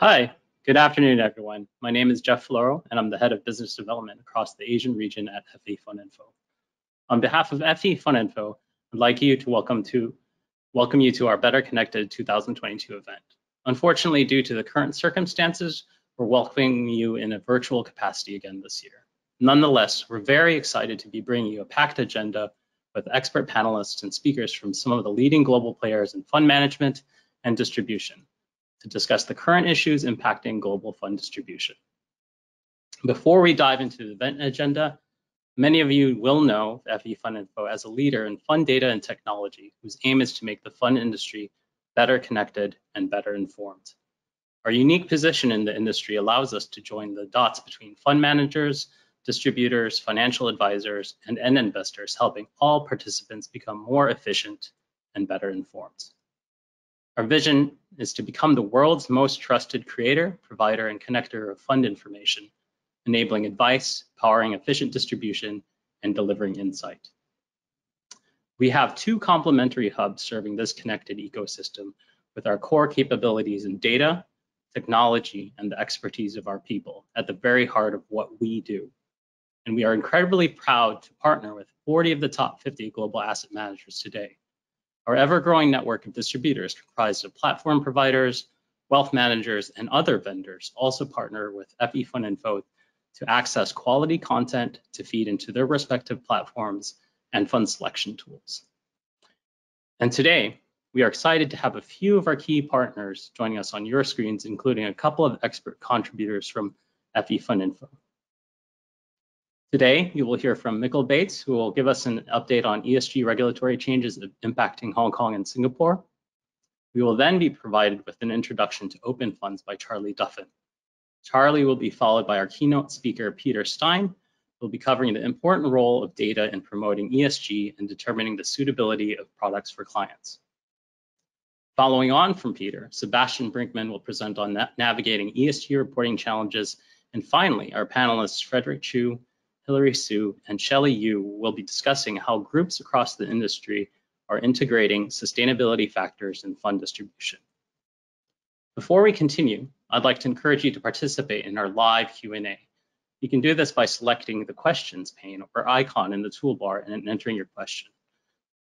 Hi, good afternoon, everyone. My name is Jeff Floro, and I'm the head of business development across the Asian region at FE Fundinfo. On behalf of FE Fundinfo, I'd like you to welcome to welcome you to our Better Connected 2022 event. Unfortunately, due to the current circumstances, we're welcoming you in a virtual capacity again this year. Nonetheless, we're very excited to be bringing you a packed agenda with expert panelists and speakers from some of the leading global players in fund management and distribution to discuss the current issues impacting global fund distribution. Before we dive into the event agenda, many of you will know FE Fund Info as a leader in fund data and technology, whose aim is to make the fund industry better connected and better informed. Our unique position in the industry allows us to join the dots between fund managers, distributors, financial advisors, and end investors, helping all participants become more efficient and better informed. Our vision is to become the world's most trusted creator, provider, and connector of fund information, enabling advice, powering efficient distribution, and delivering insight. We have two complementary hubs serving this connected ecosystem with our core capabilities in data, technology, and the expertise of our people at the very heart of what we do. And we are incredibly proud to partner with 40 of the top 50 global asset managers today our ever-growing network of distributors comprised of platform providers, wealth managers, and other vendors also partner with FE Fundinfo to access quality content to feed into their respective platforms and fund selection tools. And today, we are excited to have a few of our key partners joining us on your screens, including a couple of expert contributors from FE Fundinfo. Today, you will hear from Mikkel Bates, who will give us an update on ESG regulatory changes impacting Hong Kong and Singapore. We will then be provided with an introduction to open funds by Charlie Duffin. Charlie will be followed by our keynote speaker, Peter Stein, who will be covering the important role of data in promoting ESG and determining the suitability of products for clients. Following on from Peter, Sebastian Brinkman will present on na navigating ESG reporting challenges. And finally, our panelists, Frederick Chu, Hilary Su, and Shelley Yu will be discussing how groups across the industry are integrating sustainability factors in fund distribution. Before we continue, I'd like to encourage you to participate in our live Q&A. You can do this by selecting the questions pane or icon in the toolbar and entering your question.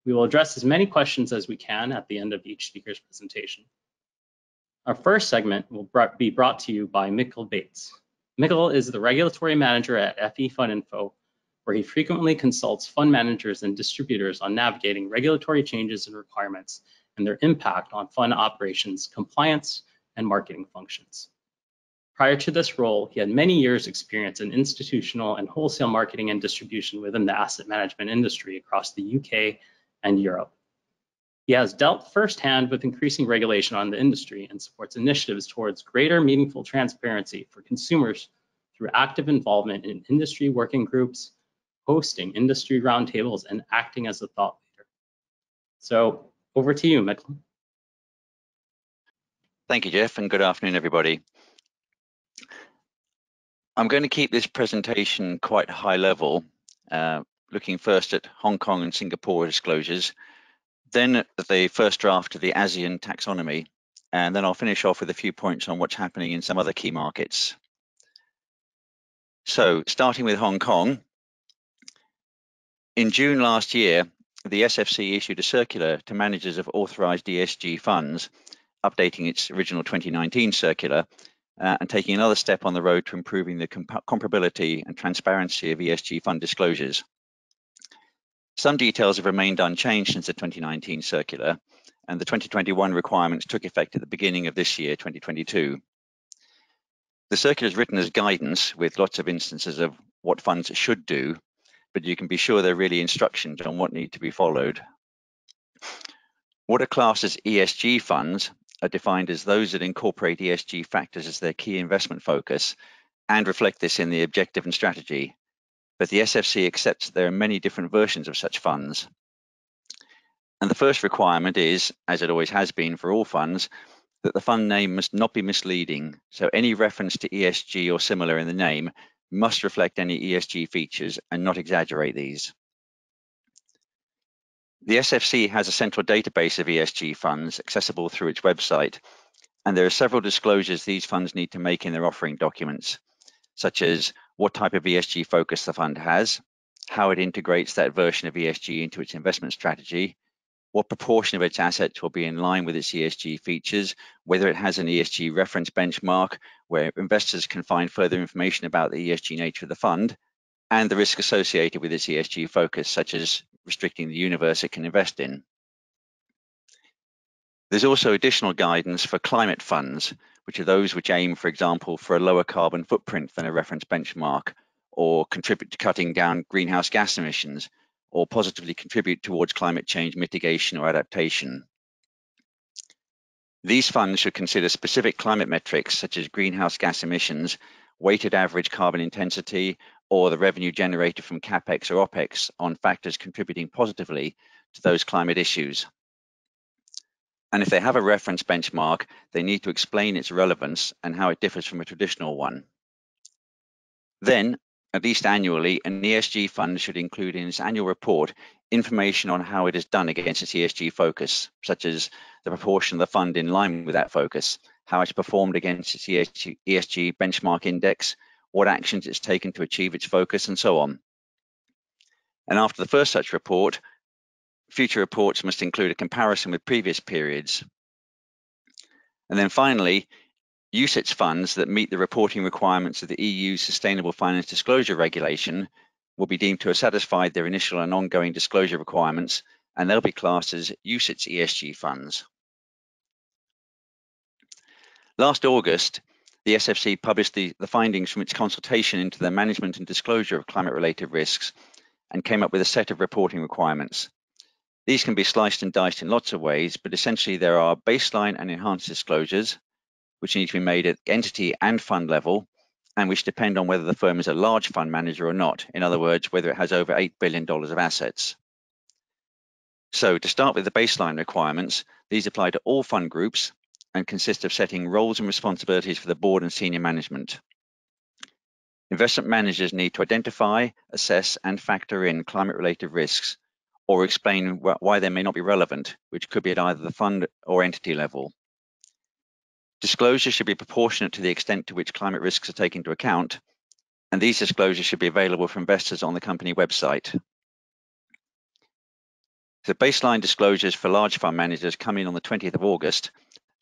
We will address as many questions as we can at the end of each speaker's presentation. Our first segment will be brought to you by Mikkel Bates. Mikkel is the regulatory manager at FE Fund Info, where he frequently consults fund managers and distributors on navigating regulatory changes and requirements and their impact on fund operations, compliance, and marketing functions. Prior to this role, he had many years experience in institutional and wholesale marketing and distribution within the asset management industry across the UK and Europe. He has dealt firsthand with increasing regulation on the industry and supports initiatives towards greater meaningful transparency for consumers through active involvement in industry working groups, hosting industry roundtables, and acting as a thought leader. So over to you, Mikkel. Thank you, Jeff, and good afternoon, everybody. I'm going to keep this presentation quite high level, uh, looking first at Hong Kong and Singapore disclosures, then the first draft of the ASEAN taxonomy, and then I'll finish off with a few points on what's happening in some other key markets. So starting with Hong Kong, in June last year, the SFC issued a circular to managers of authorized ESG funds, updating its original 2019 circular uh, and taking another step on the road to improving the comparability and transparency of ESG fund disclosures. Some details have remained unchanged since the 2019 circular, and the 2021 requirements took effect at the beginning of this year, 2022. The circular is written as guidance with lots of instances of what funds should do, but you can be sure they're really instructions on what need to be followed. What are classed as ESG funds are defined as those that incorporate ESG factors as their key investment focus and reflect this in the objective and strategy, but the SFC accepts there are many different versions of such funds. And the first requirement is, as it always has been for all funds, that the fund name must not be misleading. So any reference to ESG or similar in the name must reflect any ESG features and not exaggerate these. The SFC has a central database of ESG funds accessible through its website, And there are several disclosures these funds need to make in their offering documents, such as what type of ESG focus the fund has, how it integrates that version of ESG into its investment strategy, what proportion of its assets will be in line with its ESG features, whether it has an ESG reference benchmark where investors can find further information about the ESG nature of the fund, and the risk associated with its ESG focus, such as restricting the universe it can invest in. There's also additional guidance for climate funds, which are those which aim, for example, for a lower carbon footprint than a reference benchmark, or contribute to cutting down greenhouse gas emissions, or positively contribute towards climate change mitigation or adaptation. These funds should consider specific climate metrics such as greenhouse gas emissions, weighted average carbon intensity, or the revenue generated from CapEx or OpEx on factors contributing positively to those climate issues. And if they have a reference benchmark, they need to explain its relevance and how it differs from a traditional one. Then, at least annually, an ESG fund should include in its annual report information on how it has done against its ESG focus, such as the proportion of the fund in line with that focus, how it's performed against its ESG, ESG benchmark index, what actions it's taken to achieve its focus, and so on. And after the first such report, Future reports must include a comparison with previous periods. And then finally, UCITS funds that meet the reporting requirements of the EU Sustainable Finance Disclosure Regulation will be deemed to have satisfied their initial and ongoing disclosure requirements, and they'll be classed as UCITS ESG funds. Last August, the SFC published the, the findings from its consultation into the management and disclosure of climate-related risks and came up with a set of reporting requirements. These can be sliced and diced in lots of ways, but essentially there are baseline and enhanced disclosures, which need to be made at entity and fund level, and which depend on whether the firm is a large fund manager or not. In other words, whether it has over $8 billion of assets. So to start with the baseline requirements, these apply to all fund groups and consist of setting roles and responsibilities for the board and senior management. Investment managers need to identify, assess, and factor in climate-related risks or explain why they may not be relevant, which could be at either the fund or entity level. Disclosure should be proportionate to the extent to which climate risks are taken into account, and these disclosures should be available for investors on the company website. The baseline disclosures for large fund managers come in on the 20th of August,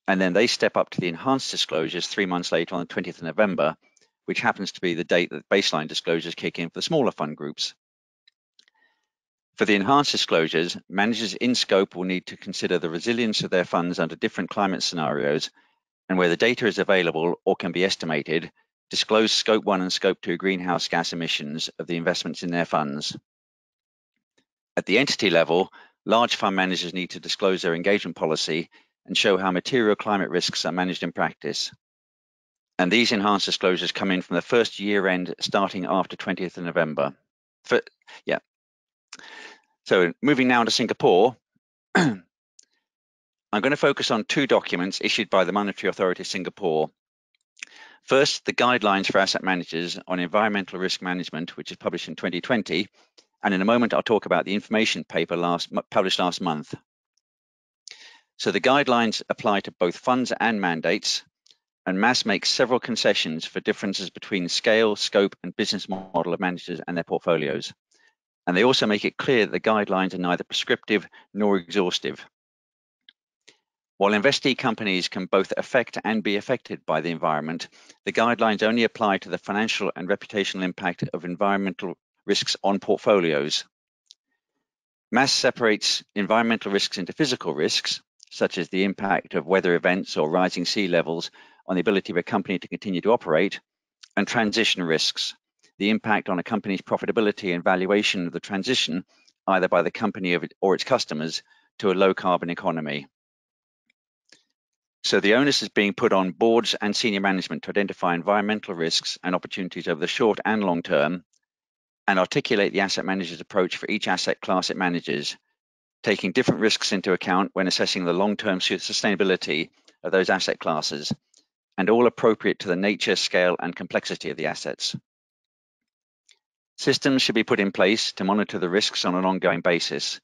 and then they step up to the enhanced disclosures three months later on the 20th of November, which happens to be the date that baseline disclosures kick in for the smaller fund groups. For the enhanced disclosures, managers in scope will need to consider the resilience of their funds under different climate scenarios, and where the data is available or can be estimated, disclose Scope 1 and Scope 2 greenhouse gas emissions of the investments in their funds. At the entity level, large fund managers need to disclose their engagement policy and show how material climate risks are managed in practice. And these enhanced disclosures come in from the first year end starting after 20th of November. For, yeah, so moving now to Singapore, I'm going to focus on two documents issued by the Monetary Authority of Singapore. First, the guidelines for asset managers on environmental risk management, which is published in 2020. And in a moment, I'll talk about the information paper last, published last month. So the guidelines apply to both funds and mandates, and MAS makes several concessions for differences between scale, scope, and business model of managers and their portfolios. And they also make it clear that the guidelines are neither prescriptive nor exhaustive. While investee companies can both affect and be affected by the environment, the guidelines only apply to the financial and reputational impact of environmental risks on portfolios. MAS separates environmental risks into physical risks, such as the impact of weather events or rising sea levels on the ability of a company to continue to operate, and transition risks, the impact on a company's profitability and valuation of the transition, either by the company or its customers, to a low carbon economy. So the onus is being put on boards and senior management to identify environmental risks and opportunities over the short and long term and articulate the asset manager's approach for each asset class it manages, taking different risks into account when assessing the long-term sustainability of those asset classes and all appropriate to the nature, scale and complexity of the assets. Systems should be put in place to monitor the risks on an ongoing basis.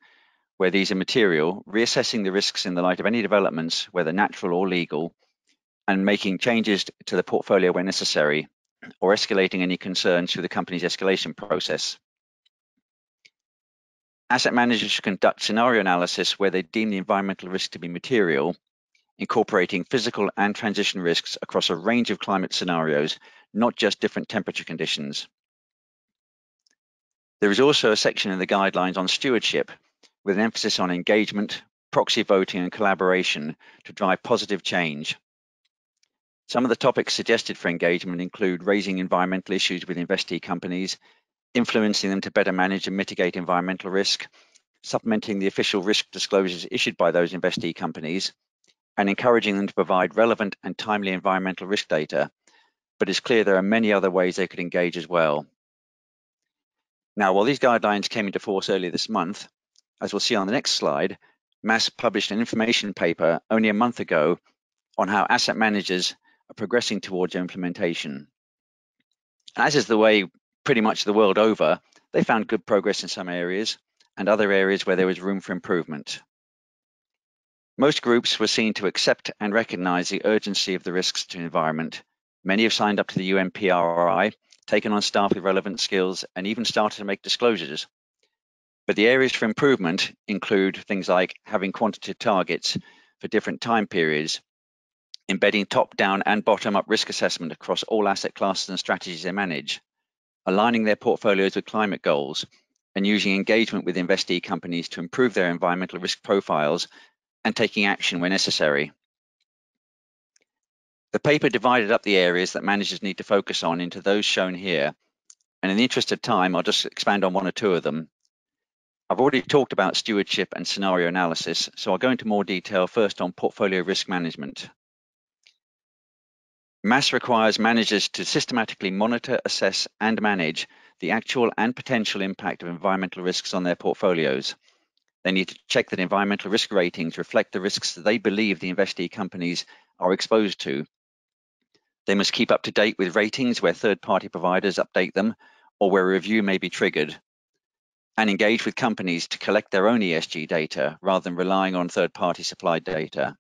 Where these are material, reassessing the risks in the light of any developments, whether natural or legal, and making changes to the portfolio where necessary, or escalating any concerns through the company's escalation process. Asset managers should conduct scenario analysis where they deem the environmental risk to be material, incorporating physical and transition risks across a range of climate scenarios, not just different temperature conditions. There is also a section in the guidelines on stewardship with an emphasis on engagement, proxy voting and collaboration to drive positive change. Some of the topics suggested for engagement include raising environmental issues with investee companies, influencing them to better manage and mitigate environmental risk, supplementing the official risk disclosures issued by those investee companies, and encouraging them to provide relevant and timely environmental risk data. But it's clear there are many other ways they could engage as well. Now, while these guidelines came into force earlier this month, as we'll see on the next slide, MAS published an information paper only a month ago on how asset managers are progressing towards implementation. As is the way pretty much the world over, they found good progress in some areas and other areas where there was room for improvement. Most groups were seen to accept and recognize the urgency of the risks to the environment. Many have signed up to the UNPRI, taken on staff with relevant skills, and even started to make disclosures. But the areas for improvement include things like having quantitative targets for different time periods, embedding top-down and bottom-up risk assessment across all asset classes and strategies they manage, aligning their portfolios with climate goals, and using engagement with investee companies to improve their environmental risk profiles and taking action where necessary. The paper divided up the areas that managers need to focus on into those shown here, and in the interest of time, I'll just expand on one or two of them. I've already talked about stewardship and scenario analysis, so I'll go into more detail first on portfolio risk management. MAS requires managers to systematically monitor, assess, and manage the actual and potential impact of environmental risks on their portfolios. They need to check that environmental risk ratings reflect the risks that they believe the investee companies are exposed to. They must keep up to date with ratings where third-party providers update them or where a review may be triggered, and engage with companies to collect their own ESG data rather than relying on third-party supplied data.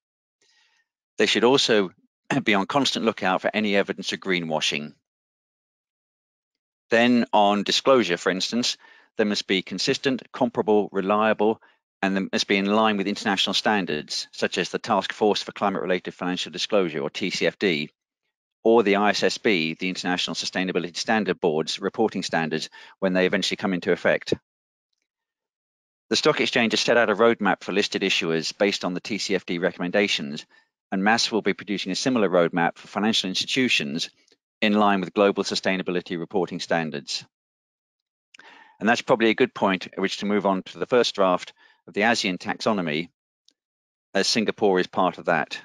They should also be on constant lookout for any evidence of greenwashing. Then on disclosure, for instance, there must be consistent, comparable, reliable, and they must be in line with international standards, such as the Task Force for Climate-Related Financial Disclosure, or TCFD, or the ISSB, the International Sustainability Standard Board's reporting standards, when they eventually come into effect. The stock exchange has set out a roadmap for listed issuers based on the TCFD recommendations, and MAS will be producing a similar roadmap for financial institutions in line with global sustainability reporting standards. And that's probably a good point at which to move on to the first draft of the ASEAN taxonomy, as Singapore is part of that.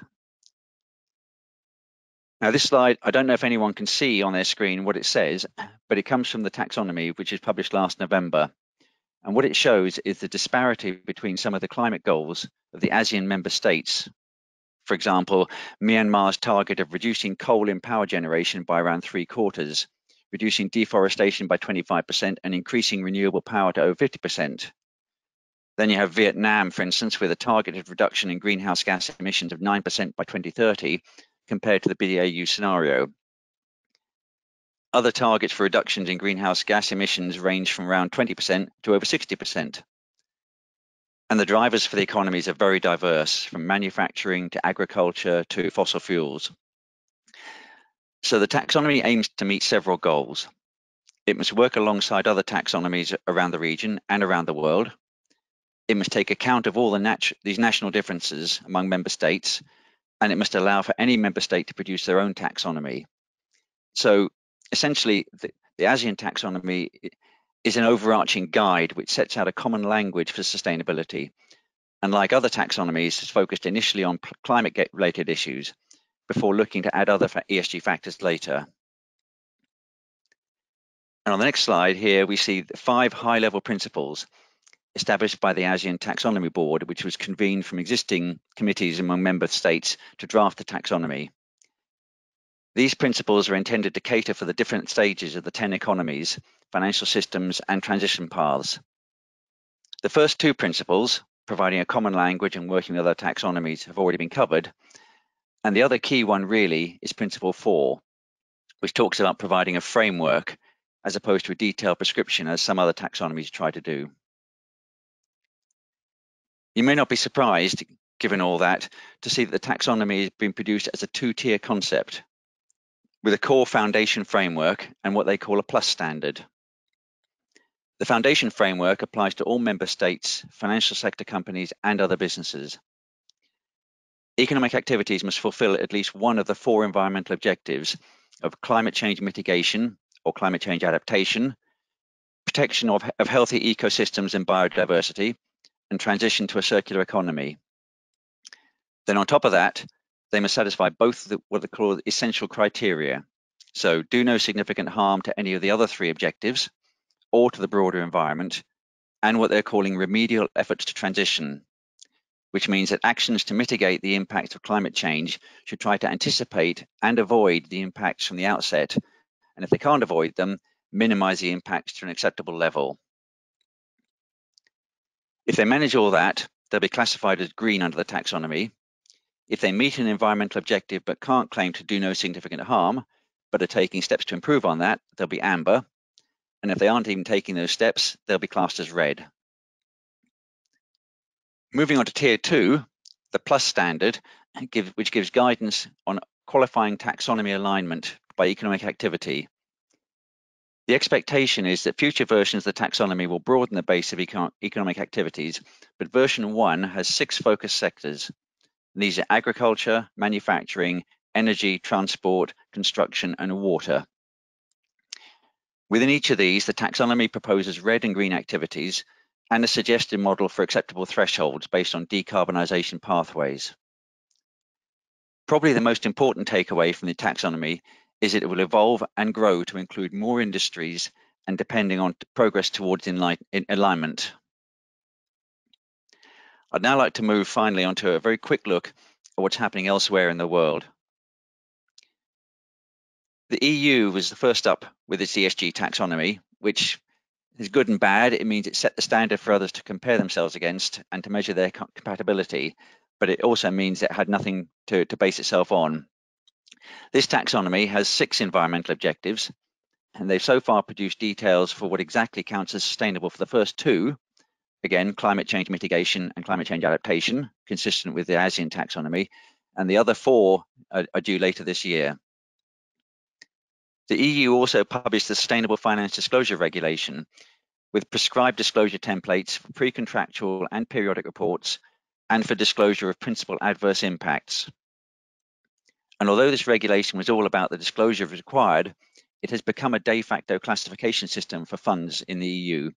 Now, this slide, I don't know if anyone can see on their screen what it says, but it comes from the taxonomy, which was published last November. And what it shows is the disparity between some of the climate goals of the ASEAN member states for example, Myanmar's target of reducing coal in power generation by around three quarters, reducing deforestation by 25%, and increasing renewable power to over 50%. Then you have Vietnam, for instance, with a targeted reduction in greenhouse gas emissions of 9% by 2030 compared to the BAU scenario. Other targets for reductions in greenhouse gas emissions range from around 20% to over 60%. And the drivers for the economies are very diverse, from manufacturing to agriculture to fossil fuels. So the taxonomy aims to meet several goals. It must work alongside other taxonomies around the region and around the world. It must take account of all the nat these national differences among member states, and it must allow for any member state to produce their own taxonomy. So essentially, the, the ASEAN taxonomy is an overarching guide which sets out a common language for sustainability. And like other taxonomies, it's focused initially on climate related issues before looking to add other ESG factors later. And on the next slide here, we see five high level principles established by the ASEAN Taxonomy Board, which was convened from existing committees among member states to draft the taxonomy. These principles are intended to cater for the different stages of the 10 economies, financial systems, and transition paths. The first two principles, providing a common language and working with other taxonomies, have already been covered. And the other key one really is principle four, which talks about providing a framework as opposed to a detailed prescription as some other taxonomies try to do. You may not be surprised, given all that, to see that the taxonomy has been produced as a two-tier concept with a core foundation framework and what they call a plus standard. The foundation framework applies to all member states, financial sector companies, and other businesses. Economic activities must fulfill at least one of the four environmental objectives of climate change mitigation or climate change adaptation, protection of, of healthy ecosystems and biodiversity, and transition to a circular economy. Then on top of that, they must satisfy both the, what they call essential criteria. So do no significant harm to any of the other three objectives or to the broader environment, and what they're calling remedial efforts to transition, which means that actions to mitigate the impacts of climate change should try to anticipate and avoid the impacts from the outset, and if they can't avoid them, minimize the impacts to an acceptable level. If they manage all that, they'll be classified as green under the taxonomy, if they meet an environmental objective but can't claim to do no significant harm, but are taking steps to improve on that, they'll be amber. And if they aren't even taking those steps, they'll be classed as red. Moving on to tier two, the plus standard, which gives guidance on qualifying taxonomy alignment by economic activity. The expectation is that future versions of the taxonomy will broaden the base of eco economic activities, but version one has six focus sectors, these are agriculture, manufacturing, energy, transport, construction, and water. Within each of these, the taxonomy proposes red and green activities and a suggested model for acceptable thresholds based on decarbonisation pathways. Probably the most important takeaway from the taxonomy is it will evolve and grow to include more industries and depending on progress towards alignment. I'd now like to move finally onto a very quick look at what's happening elsewhere in the world. The EU was the first up with its ESG taxonomy, which is good and bad. It means it set the standard for others to compare themselves against and to measure their compatibility, but it also means it had nothing to, to base itself on. This taxonomy has six environmental objectives, and they've so far produced details for what exactly counts as sustainable for the first two, again, climate change mitigation and climate change adaptation, consistent with the ASEAN taxonomy, and the other four are, are due later this year. The EU also published the Sustainable Finance Disclosure Regulation with prescribed disclosure templates for pre-contractual and periodic reports and for disclosure of principal adverse impacts. And although this regulation was all about the disclosure required, it has become a de facto classification system for funds in the EU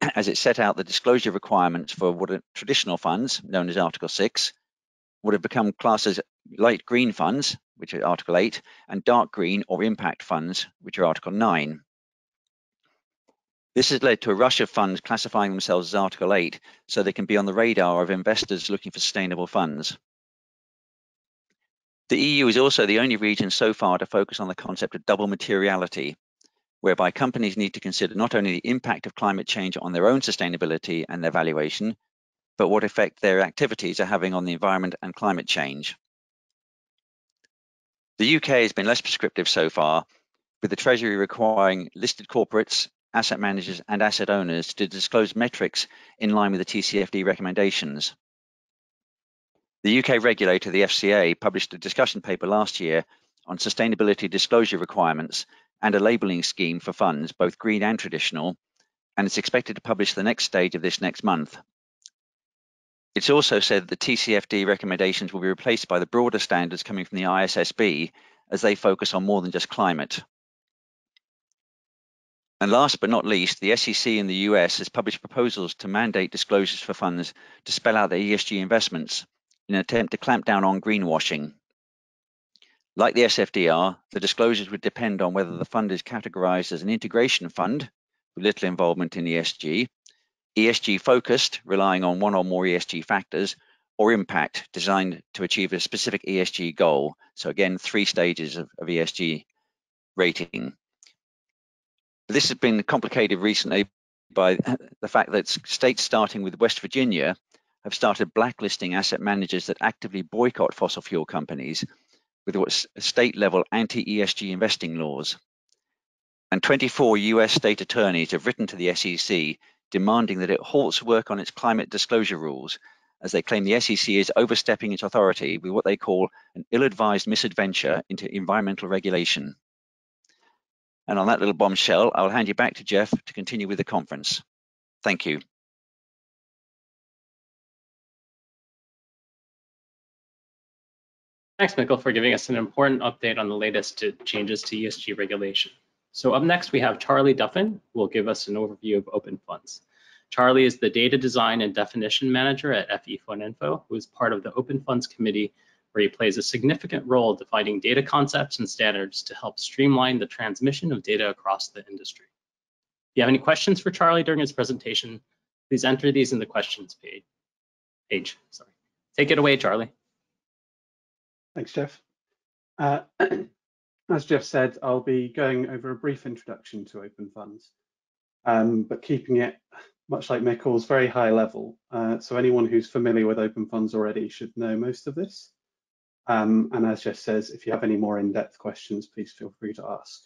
as it set out the disclosure requirements for what traditional funds, known as Article 6, would have become classed as light green funds, which are Article 8, and dark green or impact funds, which are Article 9. This has led to a rush of funds classifying themselves as Article 8 so they can be on the radar of investors looking for sustainable funds. The EU is also the only region so far to focus on the concept of double materiality, whereby companies need to consider not only the impact of climate change on their own sustainability and their valuation, but what effect their activities are having on the environment and climate change. The UK has been less prescriptive so far, with the Treasury requiring listed corporates, asset managers and asset owners to disclose metrics in line with the TCFD recommendations. The UK regulator, the FCA, published a discussion paper last year on sustainability disclosure requirements and a labelling scheme for funds, both green and traditional, and it's expected to publish the next stage of this next month. It's also said that the TCFD recommendations will be replaced by the broader standards coming from the ISSB as they focus on more than just climate. And last but not least, the SEC in the US has published proposals to mandate disclosures for funds to spell out their ESG investments in an attempt to clamp down on greenwashing. Like the SFDR, the disclosures would depend on whether the fund is categorized as an integration fund with little involvement in ESG, ESG focused, relying on one or more ESG factors, or impact designed to achieve a specific ESG goal. So again, three stages of, of ESG rating. This has been complicated recently by the fact that states starting with West Virginia have started blacklisting asset managers that actively boycott fossil fuel companies with state level anti ESG investing laws. And 24 US state attorneys have written to the SEC demanding that it halts work on its climate disclosure rules as they claim the SEC is overstepping its authority with what they call an ill-advised misadventure into environmental regulation. And on that little bombshell, I'll hand you back to Jeff to continue with the conference. Thank you. Thanks, Michael, for giving us an important update on the latest changes to ESG regulation. So up next, we have Charlie Duffin, who will give us an overview of open funds. Charlie is the data design and definition manager at FE Fund Info, who is part of the Open Funds Committee, where he plays a significant role defining data concepts and standards to help streamline the transmission of data across the industry. If you have any questions for Charlie during his presentation, please enter these in the questions page. page sorry. Take it away, Charlie. Thanks, Jeff. Uh, as Jeff said, I'll be going over a brief introduction to open funds, um, but keeping it much like Mikkel's very high level. Uh, so anyone who's familiar with open funds already should know most of this. Um, and as Jeff says, if you have any more in-depth questions, please feel free to ask.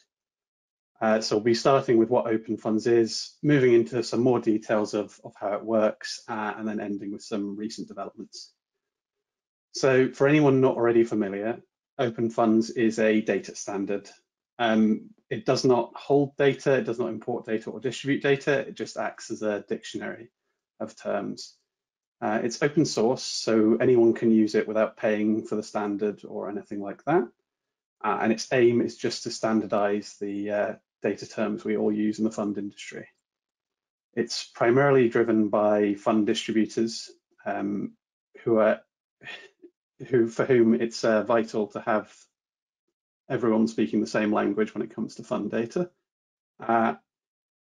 Uh, so we'll be starting with what open funds is, moving into some more details of, of how it works, uh, and then ending with some recent developments. So for anyone not already familiar, open funds is a data standard um, it does not hold data, it does not import data or distribute data, it just acts as a dictionary of terms. Uh, it's open source, so anyone can use it without paying for the standard or anything like that. Uh, and its aim is just to standardize the uh, data terms we all use in the fund industry. It's primarily driven by fund distributors um, who are who for whom it's uh, vital to have everyone speaking the same language when it comes to fund data. Uh,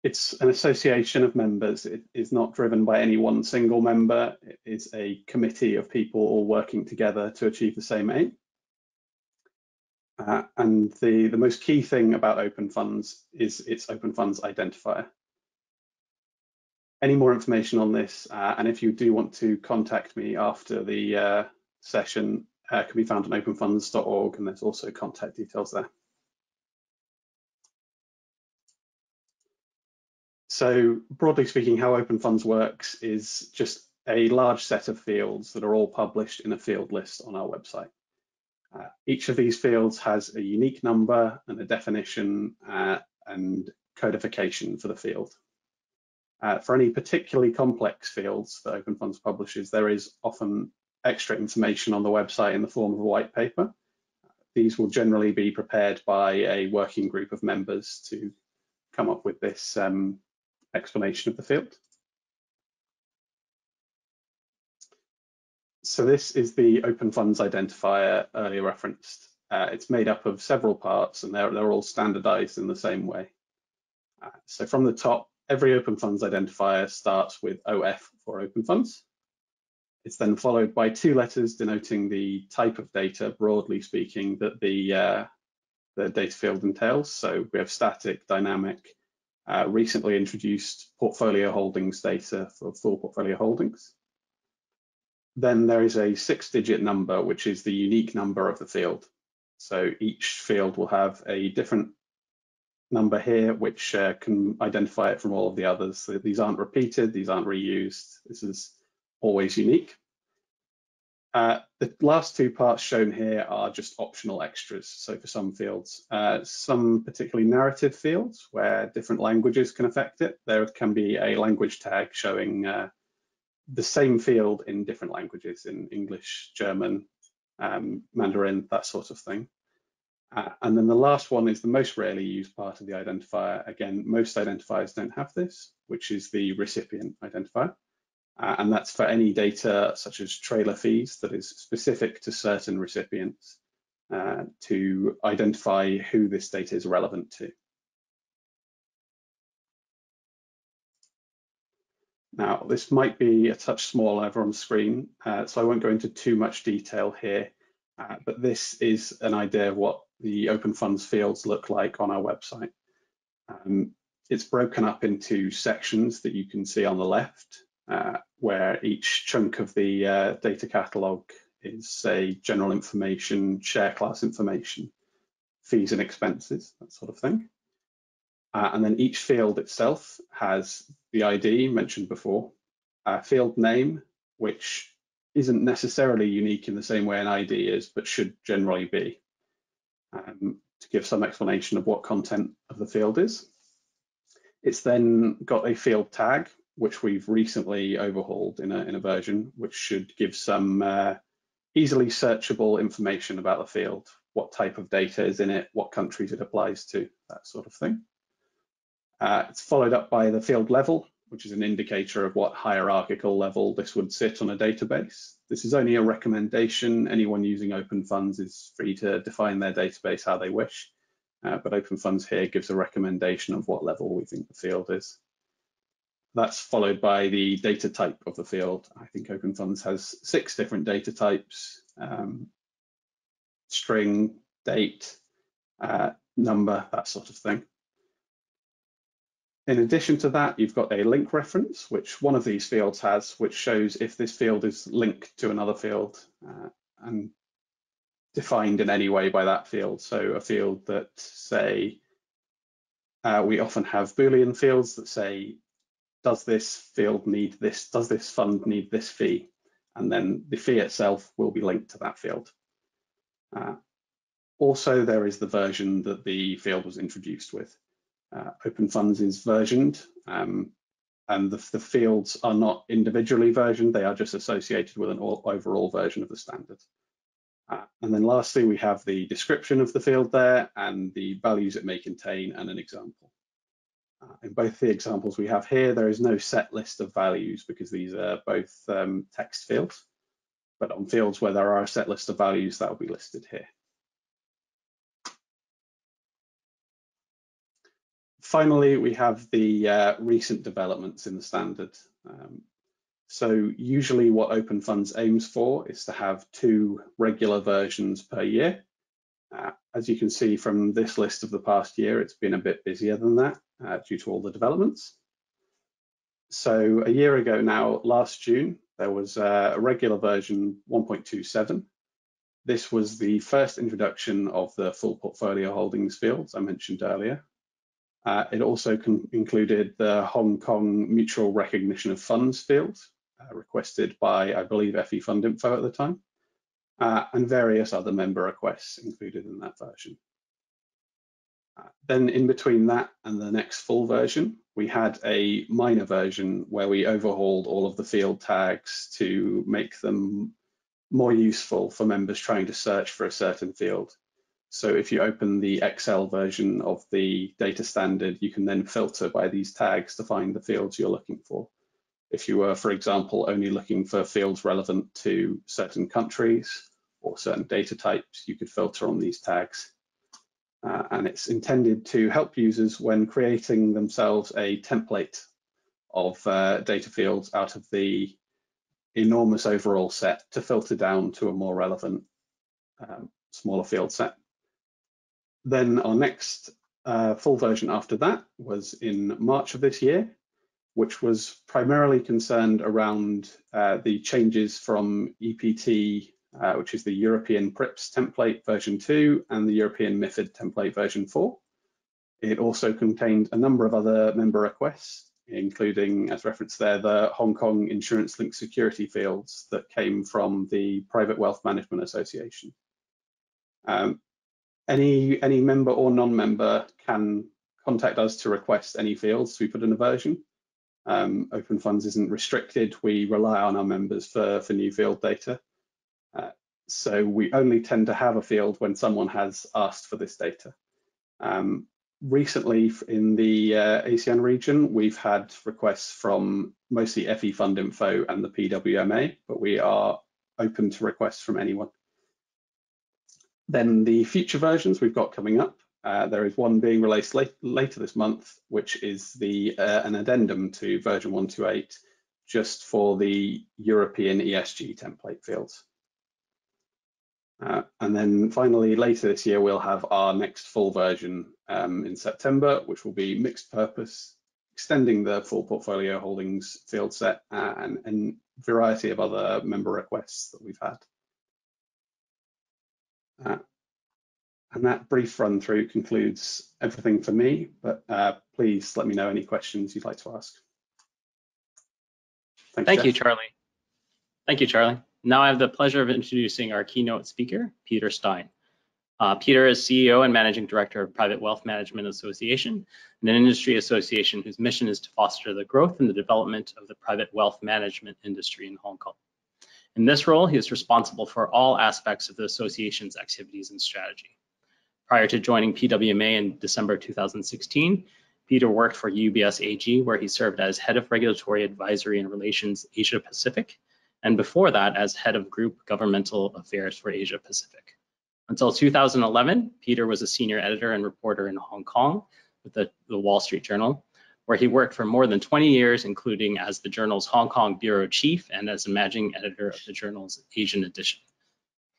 it's an association of members. It is not driven by any one single member. It is a committee of people all working together to achieve the same aim. Uh, and the, the most key thing about Open Funds is its Open Funds identifier. Any more information on this, uh, and if you do want to contact me after the uh, session, uh, can be found on openfunds.org and there's also contact details there. So broadly speaking, how Open Funds works is just a large set of fields that are all published in a field list on our website. Uh, each of these fields has a unique number and a definition uh, and codification for the field. Uh, for any particularly complex fields that Open Funds publishes, there is often extra information on the website in the form of a white paper. These will generally be prepared by a working group of members to come up with this um, explanation of the field. So this is the Open Funds identifier earlier referenced. Uh, it's made up of several parts and they're, they're all standardized in the same way. Uh, so from the top, every Open Funds identifier starts with OF for Open Funds. It's then followed by two letters denoting the type of data, broadly speaking, that the, uh, the data field entails. So we have static, dynamic, uh, recently introduced portfolio holdings data for full portfolio holdings. Then there is a six digit number, which is the unique number of the field. So each field will have a different number here, which uh, can identify it from all of the others. So these aren't repeated, these aren't reused. This is always unique. Uh, the last two parts shown here are just optional extras. So for some fields, uh, some particularly narrative fields where different languages can affect it, there can be a language tag showing uh, the same field in different languages, in English, German, um, Mandarin, that sort of thing. Uh, and then the last one is the most rarely used part of the identifier. Again, most identifiers don't have this, which is the recipient identifier. Uh, and that's for any data such as trailer fees that is specific to certain recipients uh, to identify who this data is relevant to. Now, this might be a touch small over on screen, uh, so I won't go into too much detail here, uh, but this is an idea of what the open funds fields look like on our website. Um, it's broken up into sections that you can see on the left, uh, where each chunk of the uh, data catalog is say general information, share class information, fees and expenses, that sort of thing. Uh, and then each field itself has the ID mentioned before, a field name, which isn't necessarily unique in the same way an ID is, but should generally be, um, to give some explanation of what content of the field is. It's then got a field tag, which we've recently overhauled in a, in a version, which should give some uh, easily searchable information about the field, what type of data is in it, what countries it applies to, that sort of thing. Uh, it's followed up by the field level, which is an indicator of what hierarchical level this would sit on a database. This is only a recommendation. Anyone using Open Funds is free to define their database how they wish, uh, but Open Funds here gives a recommendation of what level we think the field is. That's followed by the data type of the field. I think Open Funds has six different data types, um, string, date, uh, number, that sort of thing. In addition to that, you've got a link reference, which one of these fields has, which shows if this field is linked to another field uh, and defined in any way by that field. So a field that say, uh, we often have Boolean fields that say does this field need this, does this fund need this fee? And then the fee itself will be linked to that field. Uh, also, there is the version that the field was introduced with. Uh, Open Funds is versioned, um, and the, the, fields are not individually versioned, they are just associated with an all, overall version of the standard. Uh, and then lastly, we have the description of the field there and the values it may contain and an example. Uh, in both the examples we have here, there is no set list of values because these are both um, text fields. But on fields where there are a set list of values, that will be listed here. Finally, we have the uh, recent developments in the standard. Um, so usually what Open Funds aims for is to have two regular versions per year. Uh, as you can see from this list of the past year, it's been a bit busier than that uh, due to all the developments. So a year ago now, last June, there was a regular version 1.27. This was the first introduction of the full portfolio holdings fields I mentioned earlier. Uh, it also included the Hong Kong Mutual Recognition of Funds field, uh, requested by, I believe, FE Fund Info at the time uh, and various other member requests included in that version. Then in between that and the next full version, we had a minor version where we overhauled all of the field tags to make them more useful for members trying to search for a certain field. So if you open the Excel version of the data standard, you can then filter by these tags to find the fields you're looking for. If you were, for example, only looking for fields relevant to certain countries or certain data types, you could filter on these tags. Uh, and it's intended to help users when creating themselves a template of uh, data fields out of the enormous overall set to filter down to a more relevant um, smaller field set. Then our next uh, full version after that was in March of this year, which was primarily concerned around uh, the changes from EPT, uh, which is the European PRIIPs template version 2 and the European MIFID template version 4. It also contained a number of other member requests, including, as referenced there, the Hong Kong insurance linked security fields that came from the Private Wealth Management Association. Um, any, any member or non-member can contact us to request any fields we put in a version. Um, Open Funds isn't restricted. We rely on our members for, for new field data. So we only tend to have a field when someone has asked for this data. Um, recently in the uh, ASEAN region, we've had requests from mostly FE Fund Info and the PWMA, but we are open to requests from anyone. Then the future versions we've got coming up uh, there is one being released late, later this month, which is the uh, an addendum to version 128 just for the European ESG template fields. Uh, and then finally, later this year, we'll have our next full version um, in September, which will be mixed purpose, extending the full portfolio holdings field set and a variety of other member requests that we've had. Uh, and that brief run through concludes everything for me, but uh, please let me know any questions you'd like to ask. Thanks, Thank Jeff. you, Charlie. Thank you, Charlie. Now I have the pleasure of introducing our keynote speaker, Peter Stein. Uh, Peter is CEO and Managing Director of Private Wealth Management Association, an industry association whose mission is to foster the growth and the development of the private wealth management industry in Hong Kong. In this role, he is responsible for all aspects of the association's activities and strategy. Prior to joining PWMA in December 2016, Peter worked for UBS AG, where he served as Head of Regulatory Advisory and Relations Asia Pacific, and before that as Head of Group Governmental Affairs for Asia Pacific. Until 2011, Peter was a senior editor and reporter in Hong Kong with the, the, Wall Street Journal, where he worked for more than 20 years, including as the journal's Hong Kong bureau chief and as managing editor of the journal's Asian edition.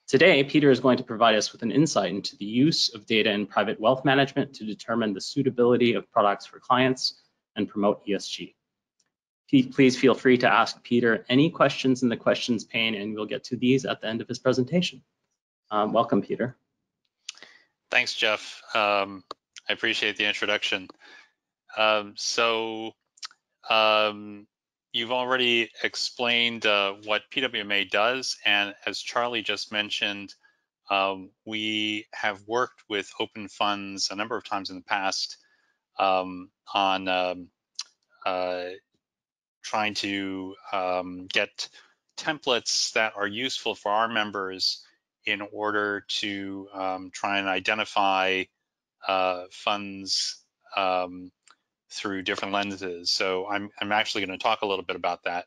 Today, Peter is going to provide us with an insight into the use of data in private wealth management to determine the suitability of products for clients and promote ESG. Please feel free to ask Peter any questions in the questions pane and we'll get to these at the end of his presentation. Um, welcome, Peter. Thanks, Jeff. Um, I appreciate the introduction. Um, so um, you've already explained uh, what PWMA does, and as Charlie just mentioned, um, we have worked with open funds a number of times in the past um, on uh, trying to get templates that are useful for our members in order to um, try and identify uh, funds um, through different lenses. So I'm, I'm actually going to talk a little bit about that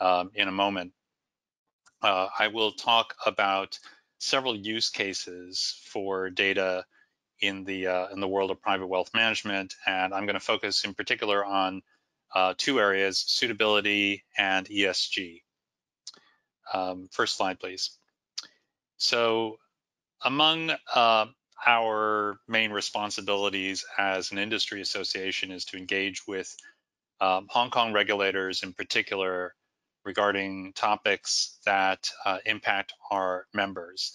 um, in a moment. Uh, I will talk about several use cases for data in the uh, in the world of private wealth management, and I'm going to focus in particular on uh, two areas: suitability and ESG. Um, first slide, please. So among uh, our main responsibilities as an industry association is to engage with um, Hong Kong regulators in particular regarding topics that uh, impact our members.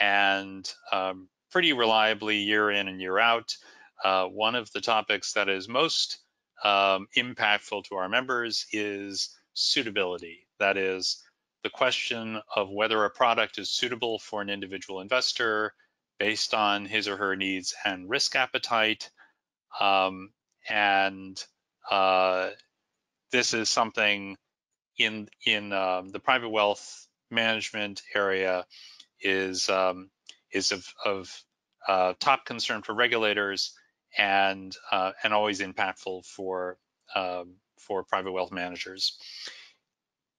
And um, pretty reliably year in and year out, uh, one of the topics that is most um, impactful to our members is suitability. That is, the question of whether a product is suitable for an individual investor based on his or her needs and risk appetite. Um, and uh, this is something in in um, the private wealth management area is um, is of, of uh, top concern for regulators and uh, and always impactful for um, for private wealth managers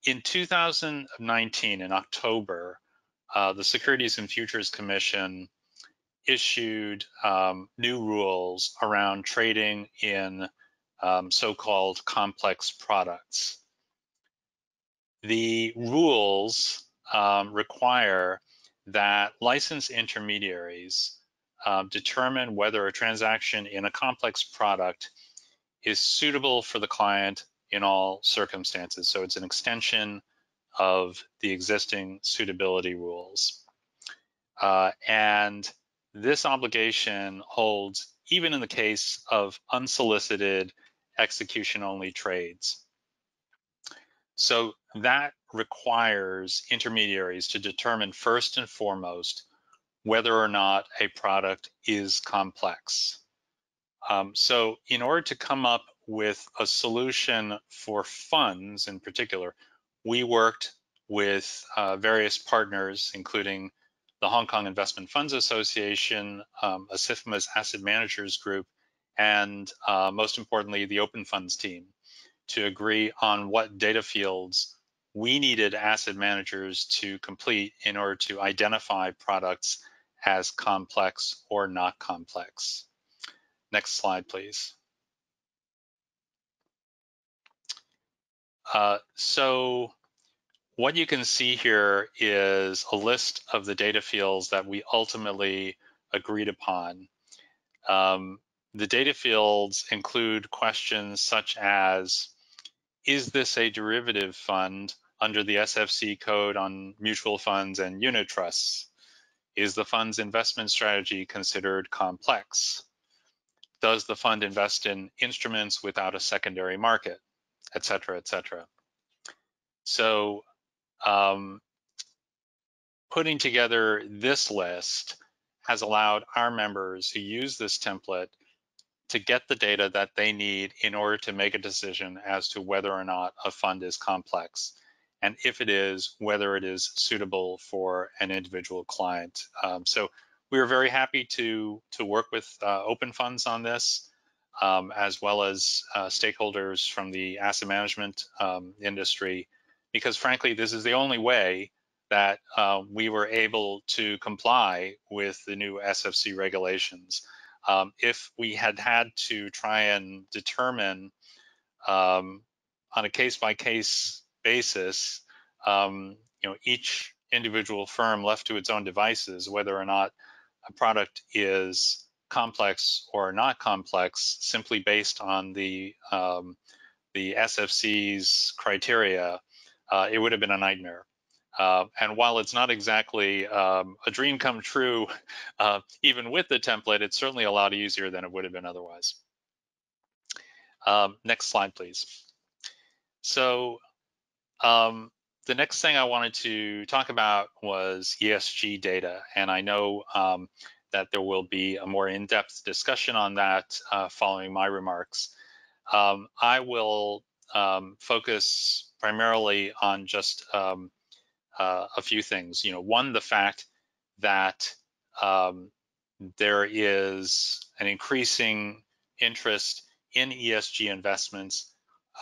in 2019, in October, uh, the Securities and Futures Commission issued um, new rules around trading in um, so-called complex products. The rules um, require that licensed intermediaries uh, determine whether a transaction in a complex product is suitable for the client in all circumstances. So it's an extension of the existing suitability rules. Uh, and this obligation holds even in the case of unsolicited execution-only trades. So that requires intermediaries to determine first and foremost whether or not a product is complex. Um, so in order to come up with a solution for funds in particular, we worked with uh, various partners, including the Hong Kong Investment Funds Association, um, ASIFMA's Asset Managers Group, and uh, most importantly, the Open Funds team to agree on what data fields we needed asset managers to complete in order to identify products as complex or not complex. Next slide, please. Uh, so what you can see here is a list of the data fields that we ultimately agreed upon. Um, the data fields include questions such as, is this a derivative fund under the SFC code on mutual funds and unit trusts? Is the fund's investment strategy considered complex? Does the fund invest in instruments without a secondary market, et cetera, et cetera? So um, putting together this list has allowed our members who use this template to get the data that they need in order to make a decision as to whether or not a fund is complex. And if it is, whether it is suitable for an individual client. Um, so we are very happy to, to work with uh, open funds on this, um, as well as uh, stakeholders from the asset management um, industry, because frankly, this is the only way that uh, we were able to comply with the new SFC regulations. Um, if we had had to try and determine um, on a case-by-case basis, um, you know, each individual firm left to its own devices, whether or not a product is complex or not complex, simply based on the um, the SFC's criteria, uh, it would have been a nightmare. Uh, and while it's not exactly um, a dream come true, uh, even with the template, it's certainly a lot easier than it would have been otherwise. Um, next slide, please. So um, the next thing I wanted to talk about was ESG data. And I know um, that there will be a more in-depth discussion on that uh, following my remarks. Um, I will um, focus primarily on just um, uh, a few things. You know, one, the fact that um, there is an increasing interest in ESG investments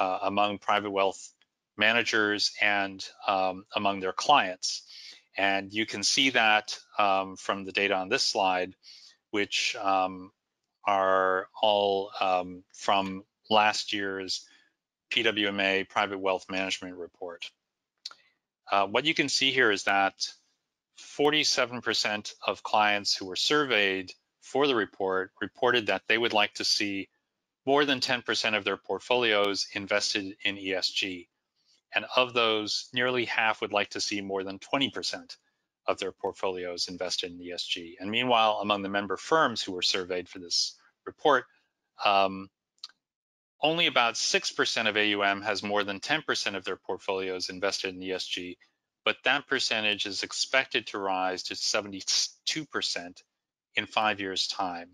uh, among private wealth managers and um, among their clients. And you can see that um, from the data on this slide, which um, are all um, from last year's PWMA Private Wealth Management Report. Uh, what you can see here is that 47% of clients who were surveyed for the report reported that they would like to see more than 10% of their portfolios invested in ESG. And of those, nearly half would like to see more than 20% of their portfolios invested in ESG. And meanwhile, among the member firms who were surveyed for this report, um, only about 6% of AUM has more than 10% of their portfolios invested in ESG, but that percentage is expected to rise to 72% in five years' time.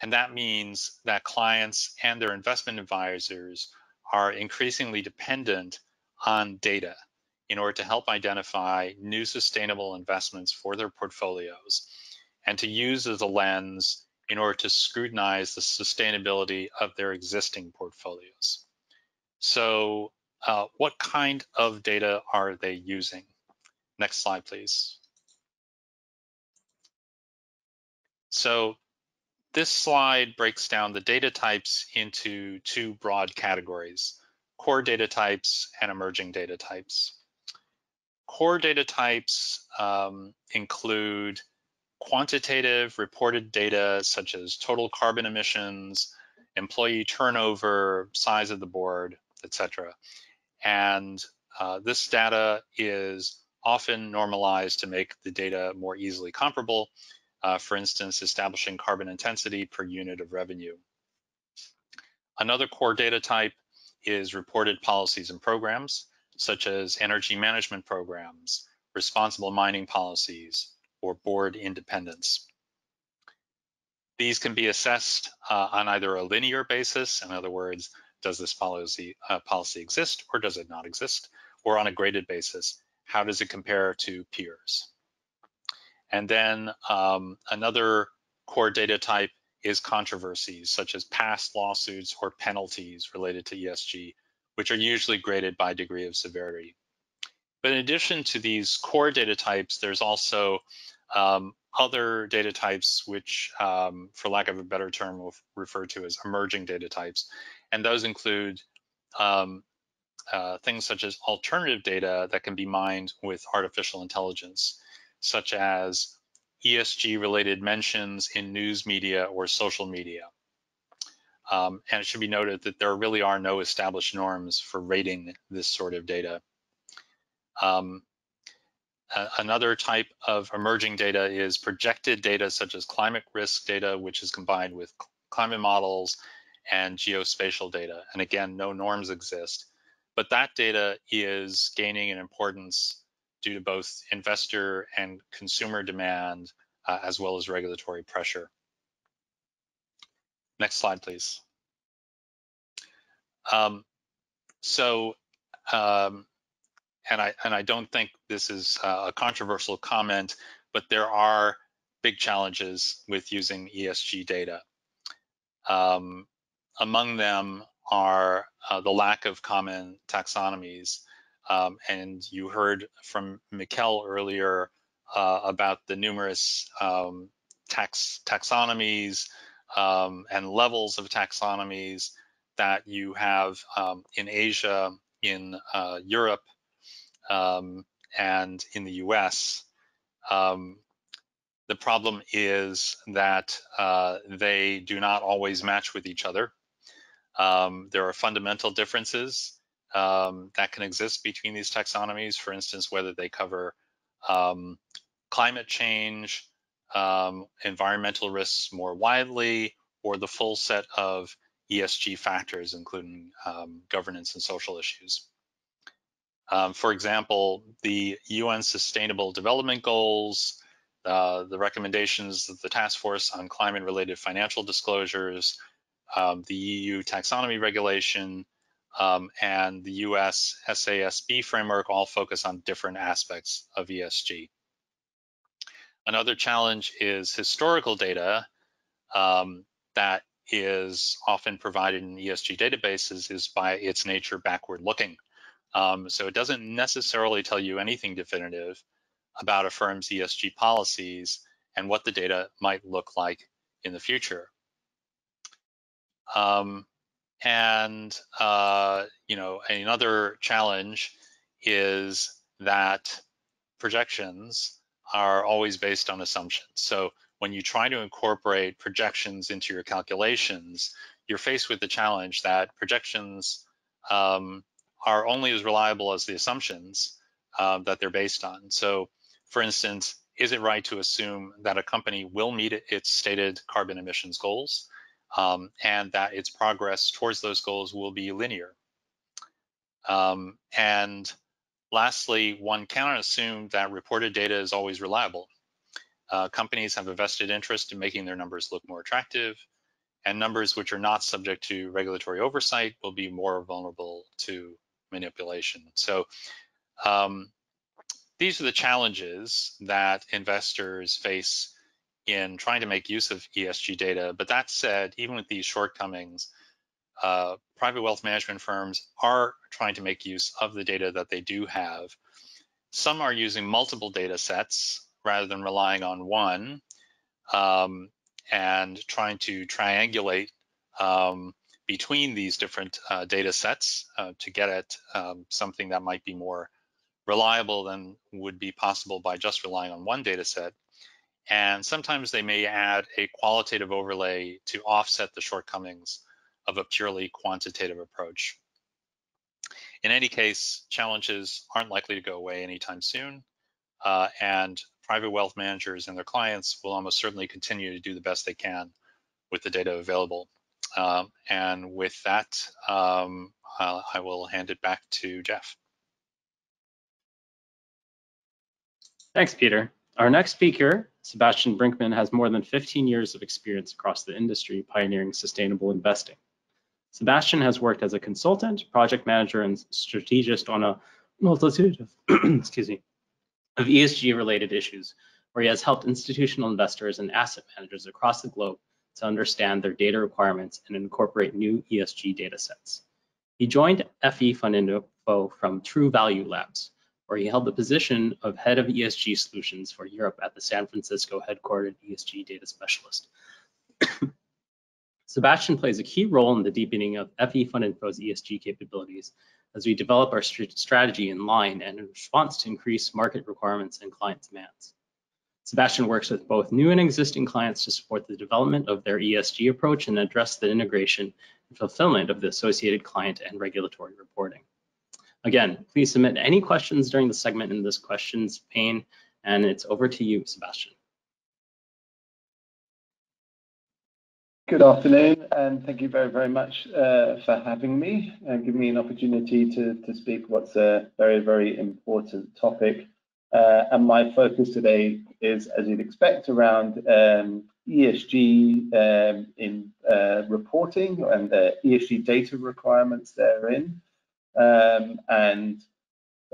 And that means that clients and their investment advisors are increasingly dependent on data in order to help identify new sustainable investments for their portfolios and to use as a lens in order to scrutinize the sustainability of their existing portfolios. So uh, what kind of data are they using? Next slide, please. So this slide breaks down the data types into two broad categories, core data types and emerging data types. Core data types um, include quantitative reported data such as total carbon emissions, employee turnover, size of the board, etc. And uh, this data is often normalized to make the data more easily comparable. Uh, for instance, establishing carbon intensity per unit of revenue. Another core data type is reported policies and programs, such as energy management programs, responsible mining policies, or board independence. These can be assessed uh, on either a linear basis, in other words, does this policy, uh, policy exist or does it not exist, or on a graded basis, how does it compare to peers? And then um, another core data type is controversies, such as past lawsuits or penalties related to ESG, which are usually graded by degree of severity. But in addition to these core data types, there's also um, other data types, which, um, for lack of a better term, we'll refer to as emerging data types. And those include um, uh, things such as alternative data that can be mined with artificial intelligence, such as ESG related mentions in news media or social media. Um, and it should be noted that there really are no established norms for rating this sort of data. Um, another type of emerging data is projected data such as climate risk data, which is combined with climate models and geospatial data. And again, no norms exist. But that data is gaining in importance due to both investor and consumer demand, uh, as well as regulatory pressure. Next slide, please. Um, so, um, and I and I don't think this is a controversial comment, but there are big challenges with using ESG data. Um, among them are uh, the lack of common taxonomies. Um, and you heard from Mikkel earlier uh, about the numerous um, tax taxonomies um, and levels of taxonomies that you have um, in Asia, in uh, Europe, um, and in the US. Um, the problem is that uh, they do not always match with each other. There are fundamental differences um, that can exist between these taxonomies, for instance, whether they cover um, climate change, um, environmental risks more widely, or the full set of ESG factors, including um, governance and social issues. Um, for example, the UN Sustainable Development Goals, uh, the recommendations of the Task Force on Climate-Related Financial Disclosures, um, the EU Taxonomy Regulation, um, and the US SASB framework all focus on different aspects of ESG. Another challenge is historical data um, that is often provided in ESG databases is by its nature backward looking. Um, so it doesn't necessarily tell you anything definitive about a firm's ESG policies and what the data might look like in the future. Um, and uh, you know, another challenge is that projections are always based on assumptions. So when you try to incorporate projections into your calculations, you're faced with the challenge that projections um, are only as reliable as the assumptions uh, that they're based on. So for instance, is it right to assume that a company will meet its stated carbon emissions goals um, and that its progress towards those goals will be linear? Um, and lastly, one cannot assume that reported data is always reliable. Uh, companies have a vested interest in making their numbers look more attractive, and numbers which are not subject to regulatory oversight will be more vulnerable to manipulation. So um, these are the challenges that investors face in trying to make use of ESG data. But that said, even with these shortcomings, uh, private wealth management firms are trying to make use of the data that they do have. Some are using multiple data sets rather than relying on one um, and trying to triangulate um, between these different uh, data sets uh, to get at um, something that might be more reliable than would be possible by just relying on one data set. And sometimes they may add a qualitative overlay to offset the shortcomings of a purely quantitative approach. In any case, challenges aren't likely to go away anytime soon, uh, and private wealth managers and their clients will almost certainly continue to do the best they can with the data available. Um, and with that, um, uh, I will hand it back to Jeff. Thanks, Peter. Our next speaker, Sebastian Brinkman has more than 15 years of experience across the industry pioneering sustainable investing. Sebastian has worked as a consultant, project manager, and strategist on a multitude of, excuse me, of ESG related issues, where he has helped institutional investors and asset managers across the globe to understand their data requirements and incorporate new ESG data sets. He joined FE fundinfo from Truvalue Labs, where he held the position of head of ESG solutions for Europe at the San Francisco headquartered ESG data specialist. Sebastian plays a key role in the deepening of FE fundinfo's ESG capabilities as we develop our strategy in line and in response to increased market requirements and client demands. Sebastian works with both new and existing clients to support the development of their ESG approach and address the integration and fulfillment of the associated client and regulatory reporting. Again, please submit any questions during the segment in this questions pane, and it's over to you, Sebastian. Good afternoon, and thank you very, very much uh, for having me and giving me an opportunity to, to speak what's a very, very important topic. Uh, and my focus today is, as you'd expect, around um, ESG um, in uh, reporting and the ESG data requirements therein, um, and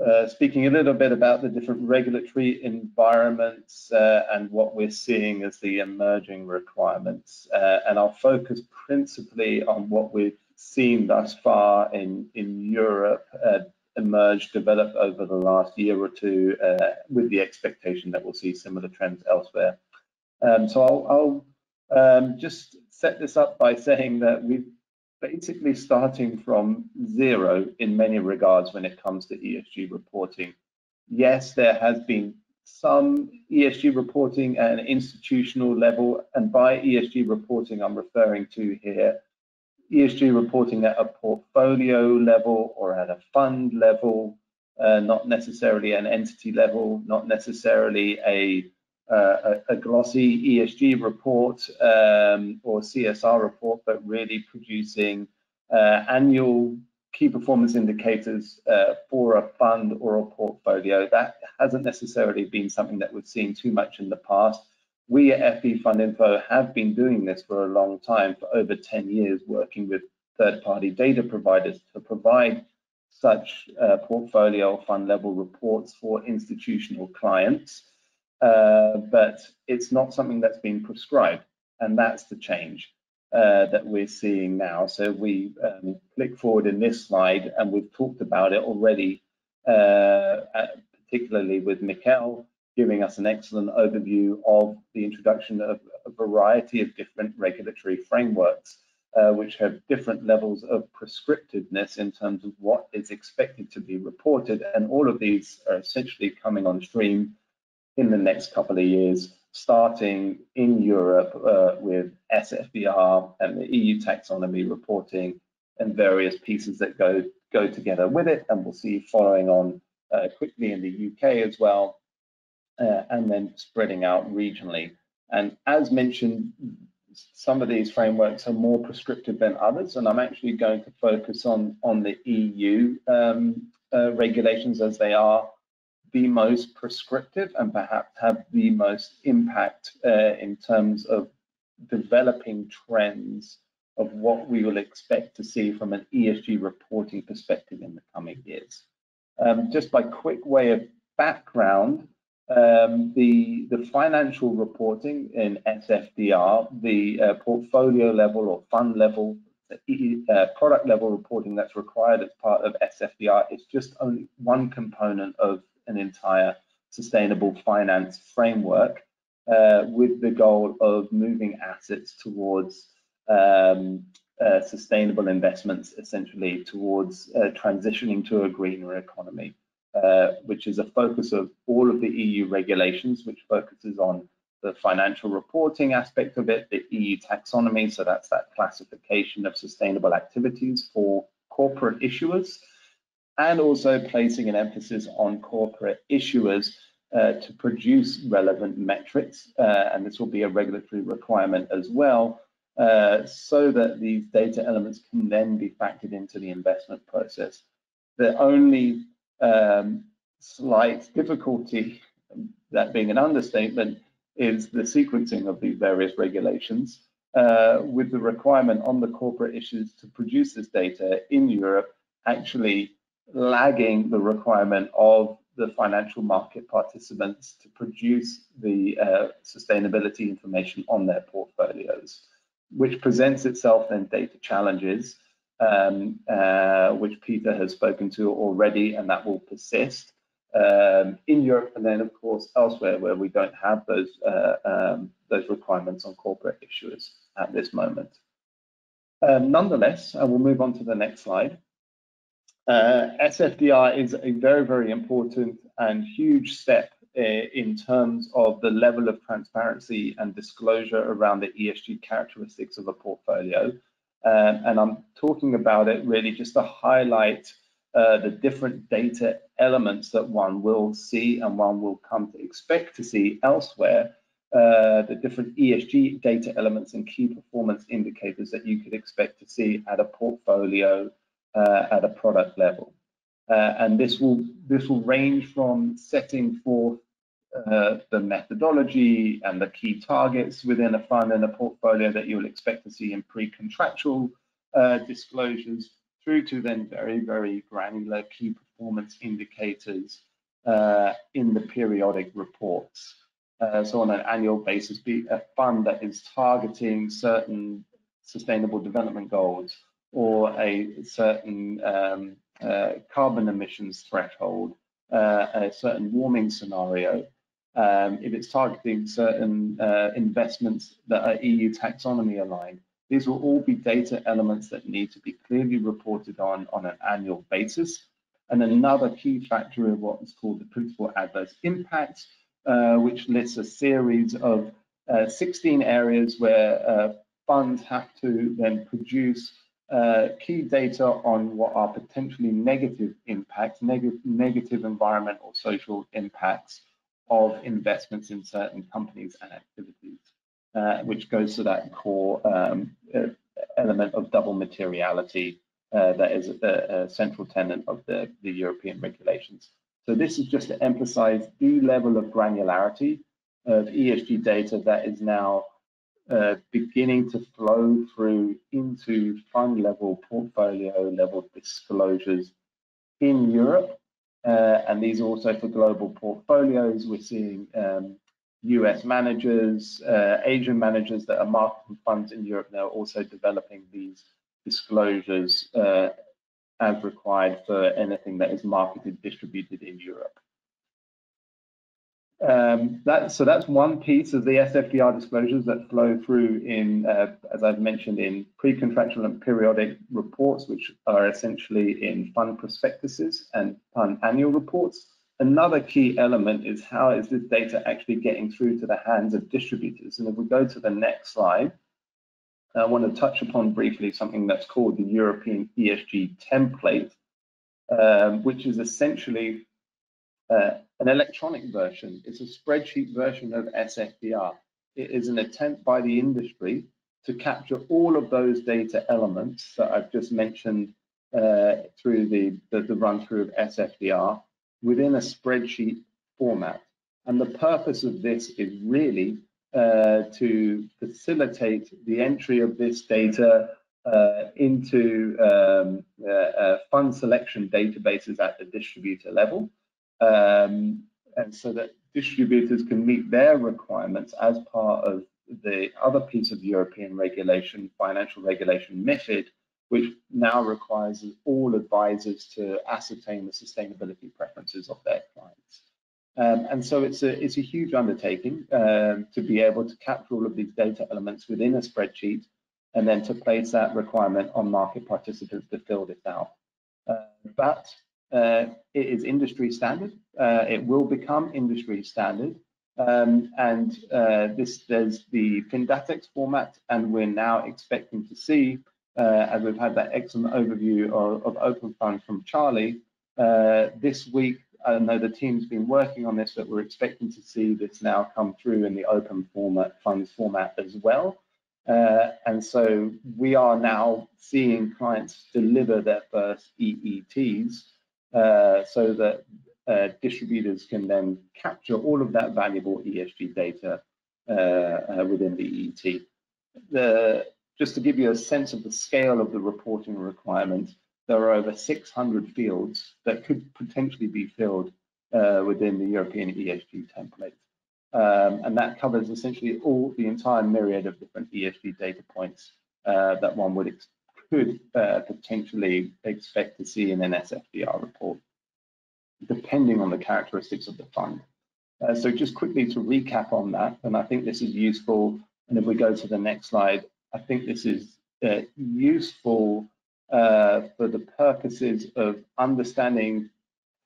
uh, speaking a little bit about the different regulatory environments uh, and what we're seeing as the emerging requirements. Uh, and I'll focus principally on what we've seen thus far in, in Europe uh, emerge, develop over the last year or two, uh, with the expectation that we'll see similar trends elsewhere. Um, so I'll, I'll um, just set this up by saying that we've basically starting from zero in many regards when it comes to ESG reporting. Yes, there has been some ESG reporting at an institutional level, and by ESG reporting, I'm referring to here ESG reporting at a portfolio level or at a fund level, uh, not necessarily an entity level, not necessarily a a, a, glossy ESG report um, or CSR report, but really producing uh, annual key performance indicators uh, for a fund or a portfolio. That hasn't necessarily been something that we've seen too much in the past. We at FE fundinfo have been doing this for a long time, for over 10 years, working with third-party data providers to provide such uh, portfolio fund level reports for institutional clients uh, but it's not something that's been prescribed, and that's the change uh, that we're seeing now. So we um, click forward in this slide, and we've talked about it already, uh, particularly with Mikkel giving us an excellent overview of the introduction of a variety of different regulatory frameworks. Uh, which have different levels of prescriptiveness in terms of what is expected to be reported. And all of these are essentially coming on stream in the next couple of years, starting in Europe uh, with SFDR and the EU taxonomy reporting and various pieces that go go together with it. And we'll see following on uh, quickly in the UK as well, uh, and then spreading out regionally. And as mentioned, some of these frameworks are more prescriptive than others, and I'm actually going to focus on on the EU um, uh, regulations as they are the most prescriptive and perhaps have the most impact uh, in terms of developing trends of what we will expect to see from an ESG reporting perspective in the coming years. Um, just by quick way of background, um, the, the financial reporting in SFDR, the uh, portfolio level or fund level, uh, product level reporting that's required as part of SFDR is just only one component of an entire sustainable finance framework uh, with the goal of moving assets towards um, uh, sustainable investments, essentially towards uh, transitioning to a greener economy, uh, which is a focus of all of the EU regulations, which focuses on the financial reporting aspect of it, the EU taxonomy, so that's that classification of sustainable activities for corporate issuers, and also placing an emphasis on corporate issuers uh, to produce relevant metrics, uh, and this will be a regulatory requirement as well, uh, so that these data elements can then be factored into the investment process. The only um, slight difficulty, that being an understatement, is the sequencing of these various regulations uh, with the requirement on the corporate issues to produce this data in Europe actually lagging the requirement of the financial market participants to produce the uh, sustainability information on their portfolios, which presents itself in data challenges, um, uh, which Peter has spoken to already, and that will persist um, in Europe, and then of course elsewhere where we don't have those uh, um, those requirements on corporate issuers at this moment. Um, nonetheless, I will move on to the next slide. Uh, SFDR is a very, very important and huge step uh, in terms of the level of transparency and disclosure around the ESG characteristics of a portfolio. Um, and I'm talking about it really just to highlight uh, the different data elements that one will see and one will come to expect to see elsewhere, uh, the different ESG data elements and key performance indicators that you could expect to see at a portfolio uh, at a product level. Uh, and this will this will range from setting forth uh, the methodology and the key targets within a fund and a portfolio that you'll expect to see in pre-contractual uh, disclosures through to then very, very granular key performance indicators uh, in the periodic reports. Uh, so on an annual basis, be a fund that is targeting certain sustainable development goals or a certain um, uh, carbon emissions threshold, uh, a certain warming scenario, um, if it's targeting certain uh, investments that are EU taxonomy aligned, these will all be data elements that need to be clearly reported on on an annual basis. And another key factor of what is called the principal adverse impacts, uh, which lists a series of uh, 16 areas where uh, funds have to then produce uh, key data on what are potentially negative impacts, neg negative environmental or social impacts of investments in certain companies and activities uh, which goes to that core um, uh, element of double materiality uh, that is a, a, central tenet of the, the European regulations. So this is just to emphasize the level of granularity of ESG data that is now uh, beginning to flow through into fund level, portfolio level disclosures in Europe. Uh, and these also for global portfolios. We're seeing um, US managers, uh, Asian managers that are marketing funds in Europe now also developing these disclosures uh, as required for anything that is marketed, distributed in Europe. Um, that, so that's one piece of the SFDR disclosures that flow through in, uh, as I've mentioned, in pre-contractual and periodic reports, which are essentially in fund prospectuses and fund annual reports. Another key element is how is this data actually getting through to the hands of distributors? And if we go to the next slide, I want to touch upon briefly something that's called the European ESG template, um, which is essentially uh, an electronic version. It's a spreadsheet version of SFDR. It is an attempt by the industry to capture all of those data elements that I've just mentioned uh, through the, the, the run through of SFDR within a spreadsheet format. And the purpose of this is really uh, to facilitate the entry of this data uh, into um, uh, uh fund selection databases at the distributor level. Um, and so that distributors can meet their requirements as part of the other piece of European regulation, financial regulation, MIFID, which now requires all advisors to ascertain the sustainability preferences of their clients. Um, and so it's a, it's a huge undertaking um, to be able to capture all of these data elements within a spreadsheet and then to place that requirement on market participants to fill this out. Uh, but uh, it is industry standard. Uh, it will become industry standard. Um, and uh, this there's the FinDatex format, and we're now expecting to see uh, as we've had that excellent overview of, of Open Fund from Charlie. Uh, this week, I know the team's been working on this, but we're expecting to see this now come through in the open format funds format as well. Uh, and so we are now seeing clients deliver their first EETs uh, so that uh, distributors can then capture all of that valuable ESG data uh, uh, within the EET. The, just to give you a sense of the scale of the reporting requirement, there are over 600 fields that could potentially be filled uh, within the European ESG template. Um, and that covers essentially all the entire myriad of different ESG data points uh, that one would could uh, potentially expect to see in an SFDR report, depending on the characteristics of the fund. Uh, so just quickly to recap on that, and I think this is useful, and if we go to the next slide, I think this is uh, useful uh, for the purposes of understanding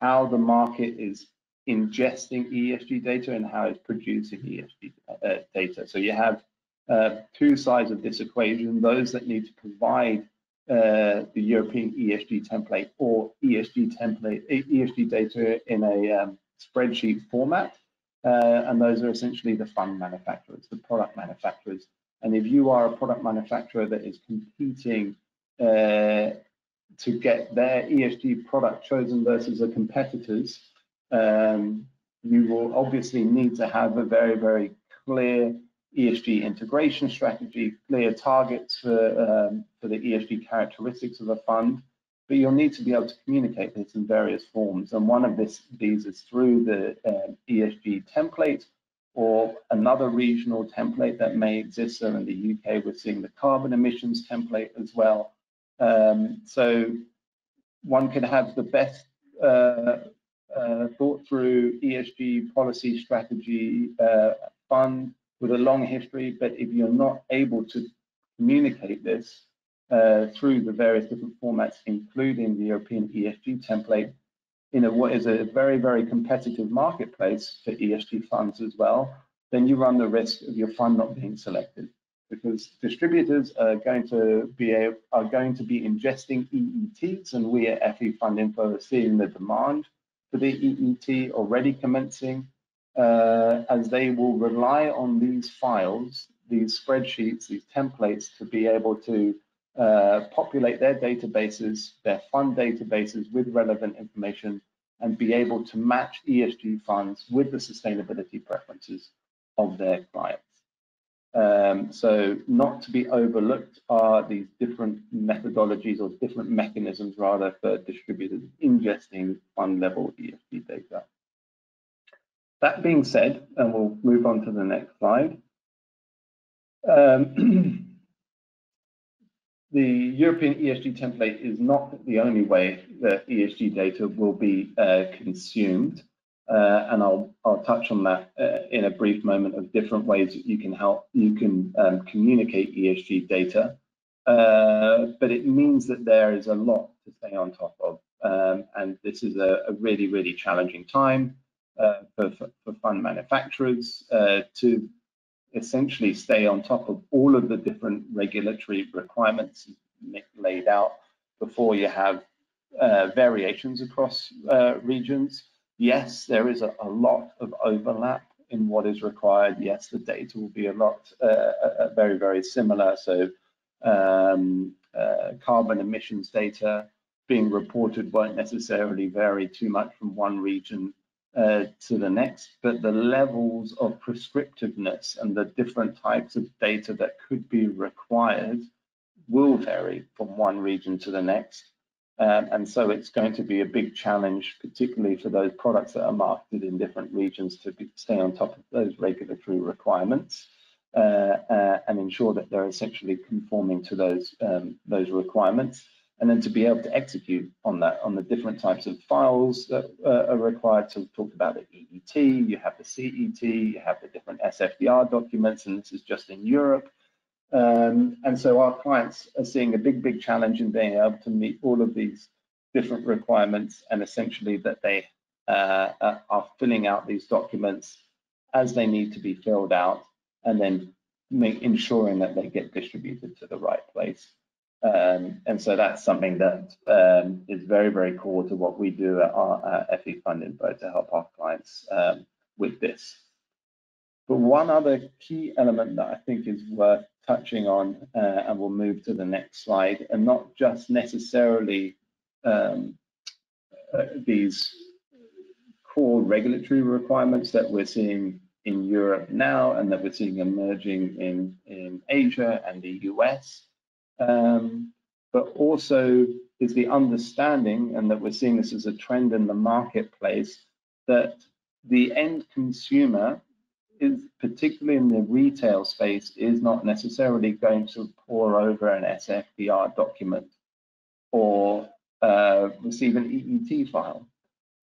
how the market is ingesting ESG data and how it's producing ESG uh, data. So you have uh, two sides of this equation, those that need to provide uh, the European ESG template or ESG template, ESG data in a um, spreadsheet format. Uh, and those are essentially the fund manufacturers, the product manufacturers. And if you are a product manufacturer that is competing uh, to get their ESG product chosen versus a competitor's, um, you will obviously need to have a very, very clear ESG integration strategy, clear targets for, um, for the ESG characteristics of a fund, but you'll need to be able to communicate this in various forms. And one of this, these is through the um, ESG template or another regional template that may exist. So in the UK, we're seeing the carbon emissions template as well. Um, so one can have the best uh, uh, thought through ESG policy strategy uh, fund with a long history, but if you're not able to communicate this uh, through the various different formats, including the European ESG template, in a, what is a very, very competitive marketplace for ESG funds as well, then you run the risk of your fund not being selected. Because distributors are going to be a, are going to be ingesting EETs, and we at FE fundinfo are seeing the demand for the EET already commencing uh, as they will rely on these files, these spreadsheets, these templates to be able to uh, populate their databases, their fund databases with relevant information and be able to match ESG funds with the sustainability preferences of their clients. Um, so not to be overlooked are these different methodologies or different mechanisms rather for distributors ingesting fund level ESG data. That being said, and we'll move on to the next slide. Um, the European ESG template is not the only way that ESG data will be uh, consumed. Uh, and I'll, I'll touch on that uh, in a brief moment of different ways that you can help, you can um, communicate ESG data. Uh, but it means that there is a lot to stay on top of. Um, and this is a, a really, really challenging time. Uh, for, for, fund manufacturers uh, to essentially stay on top of all of the different regulatory requirements laid out before you have uh, variations across uh, regions. Yes, there is a, a, lot of overlap in what is required. Yes, the data will be a lot, uh, uh very, very similar. So um, carbon emissions data being reported won't necessarily vary too much from one region uh, to the next, but the levels of prescriptiveness and the different types of data that could be required will vary from one region to the next. Um, and so it's going to be a big challenge, particularly for those products that are marketed in different regions to be, stay on top of those regulatory requirements uh, uh, and ensure that they're essentially conforming to those, um, those requirements and then to be able to execute on that on the different types of files that uh, are required to talk about the EET, you have the CET, you have the different SFDR documents, and this is just in Europe. Um, and so our clients are seeing a big, big challenge in being able to meet all of these different requirements and essentially that they uh, are filling out these documents as they need to be filled out and then make, ensuring that they get distributed to the right place. Um, and so that's something that um, is very, very core to what we do at our uh, FE fundinfo to help our clients um, with this. But one other key element that I think is worth touching on, uh, and we'll move to the next slide, and not just necessarily um, uh, these core regulatory requirements that we're seeing in Europe now and that we're seeing emerging in, in Asia and the US, um, but also is the understanding, and that we're seeing this as a trend in the marketplace, that the end consumer is particularly in the retail space is not necessarily going to pore over an SFDR document or uh, receive an EET file.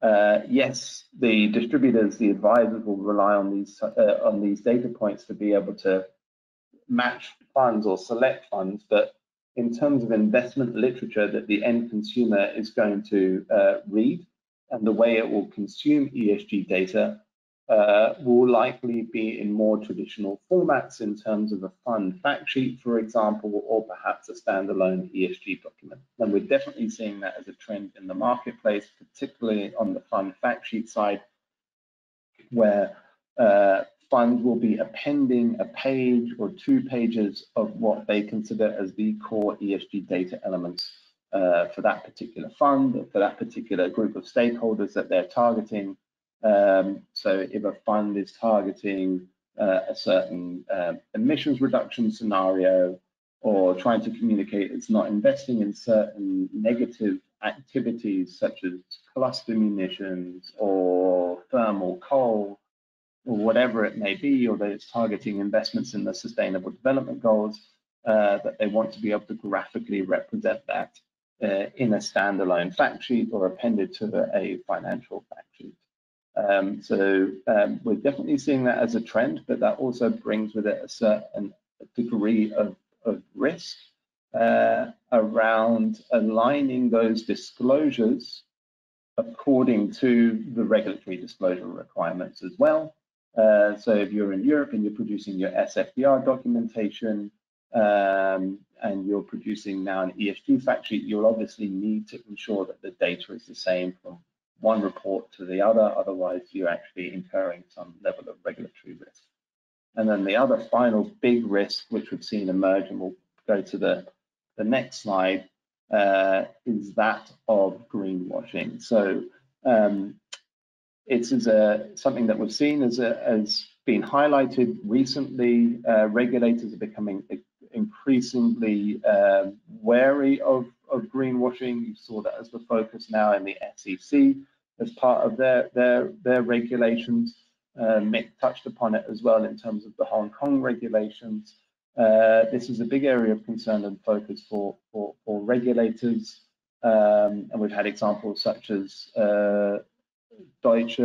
Uh, yes, the distributors, the advisors will rely on these uh, on these data points to be able to match funds or select funds, but in terms of investment literature that the end consumer is going to uh, read and the way it will consume ESG data, uh, will likely be in more traditional formats in terms of a fund fact sheet, for example, or perhaps a standalone ESG document. And we're definitely seeing that as a trend in the marketplace, particularly on the fund fact sheet side, where uh, funds will be appending a page or two pages of what they consider as the core ESG data elements uh, for that particular fund, for that particular group of stakeholders that they're targeting, um, so if a fund is targeting uh, a certain uh, emissions reduction scenario or trying to communicate it's not investing in certain negative activities such as cluster munitions or thermal coal or whatever it may be, or that it's targeting investments in the sustainable development goals, uh, that they want to be able to graphically represent that uh, in a standalone fact sheet or appended to a financial fact sheet. Um, so um, we're definitely seeing that as a trend, but that also brings with it a certain degree of, of risk uh, around aligning those disclosures according to the regulatory disclosure requirements as well. Uh, so if you're in Europe and you're producing your SFDR documentation um, and you're producing now an ESG fact sheet, you'll obviously need to ensure that the data is the same from one report to the other, otherwise you're actually incurring some level of regulatory risk. And then the other final big risk, which we've seen emerge, and we'll go to the, the next slide, uh, is that of greenwashing. So um, it's as a, something that we've seen as, a, as been highlighted recently. Uh, regulators are becoming increasingly uh, wary of of greenwashing. You saw that as the focus now in the SEC as part of their their their regulations. Uh, Mick touched upon it as well in terms of the Hong Kong regulations. Uh, this is a big area of concern and focus for for, for regulators, um, and we've had examples such as uh, Deutsche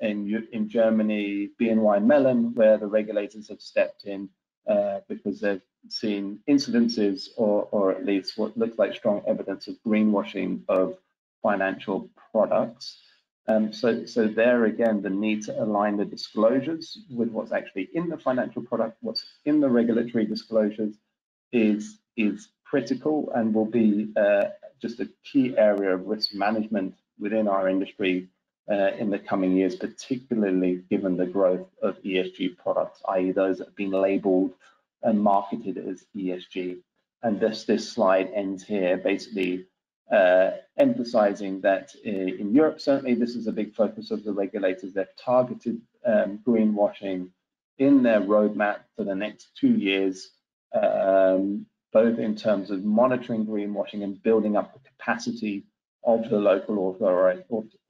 in in Germany, BNY Mellon, where the regulators have stepped in uh, because they've seen incidences or, or at least what looks like strong evidence of greenwashing of financial products. Um, so, so there again, the need to align the disclosures with what's actually in the financial product, what's in the regulatory disclosures is, is critical and will be uh, just a key area of risk management within our industry uh, in the coming years, particularly given the growth of ESG products, i.e. those that have been labeled and marketed as ESG. And this, this slide ends here, basically uh, emphasizing that in Europe, certainly this is a big focus of the regulators. They've targeted um, greenwashing in their roadmap for the next two years, um, both in terms of monitoring greenwashing and building up the capacity of the local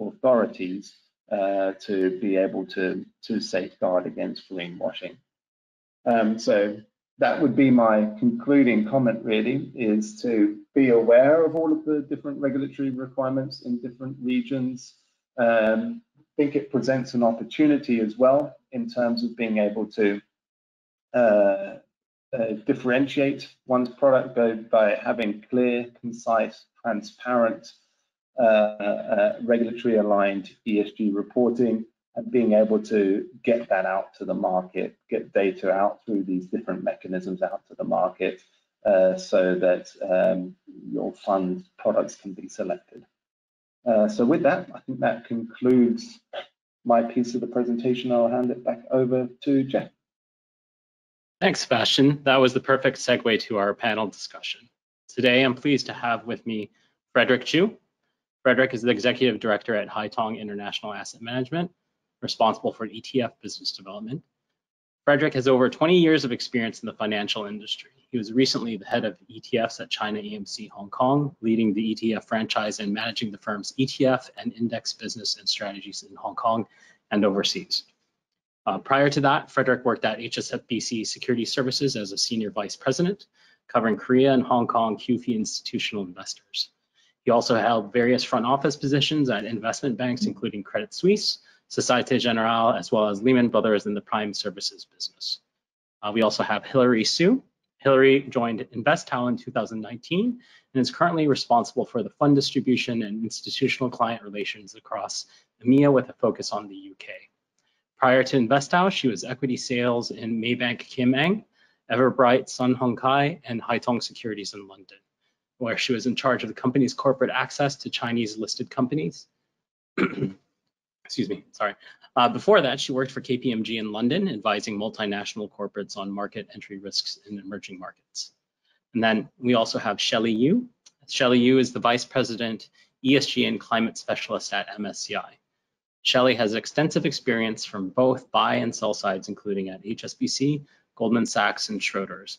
authorities uh, to be able to, to safeguard against greenwashing. Um, so that would be my concluding comment really is to be aware of all of the different regulatory requirements in different regions um, think it presents an opportunity as well in terms of being able to uh, uh, differentiate one's product by, by having clear, concise, transparent, regulatory aligned ESG reporting and being able to get that out to the market, get data out through these different mechanisms out to the market uh, so that um, your fund products can be selected. Uh, so with that, I think that concludes my piece of the presentation. I'll hand it back over to Jeff. Thanks, Sebastian. That was the perfect segue to our panel discussion. Today, I'm pleased to have with me Frederick Chu. Frederick is the Executive Director at Haitong International Asset Management, responsible for ETF business development. Frederick has over 20 years of experience in the financial industry. He was recently the head of ETFs at China AMC Hong Kong, leading the ETF franchise and managing the firm's ETF and index business and strategies in Hong Kong and overseas. Uh, prior to that, Frederick worked at HSBC Security Services as a senior vice president, covering Korea and Hong Kong QFII institutional investors. He also held various front office positions at investment banks, including Credit Suisse, Societe Generale, as well as Lehman Brothers in the prime services business. Uh, we also have Hilary Su. Hilary joined InvestHouse in 2019 and is currently responsible for the fund distribution and institutional client relations across EMEA with a focus on the UK. Prior to InvestHouse, she was equity sales in Maybank Kim Eng, Everbright Sun Hung Kai, and Haitong Securities in London, where she was in charge of the company's corporate access to Chinese listed companies. Excuse me, sorry. Uh, before that, she worked for KPMG in London, advising multinational corporates on market entry risks in emerging markets. And then we also have Shelley Yu. Shelley Yu is the Vice President, ESG and Climate Specialist at MSCI. Shelley has extensive experience from both buy and sell sides, including at HSBC, Goldman Sachs, and Schroders.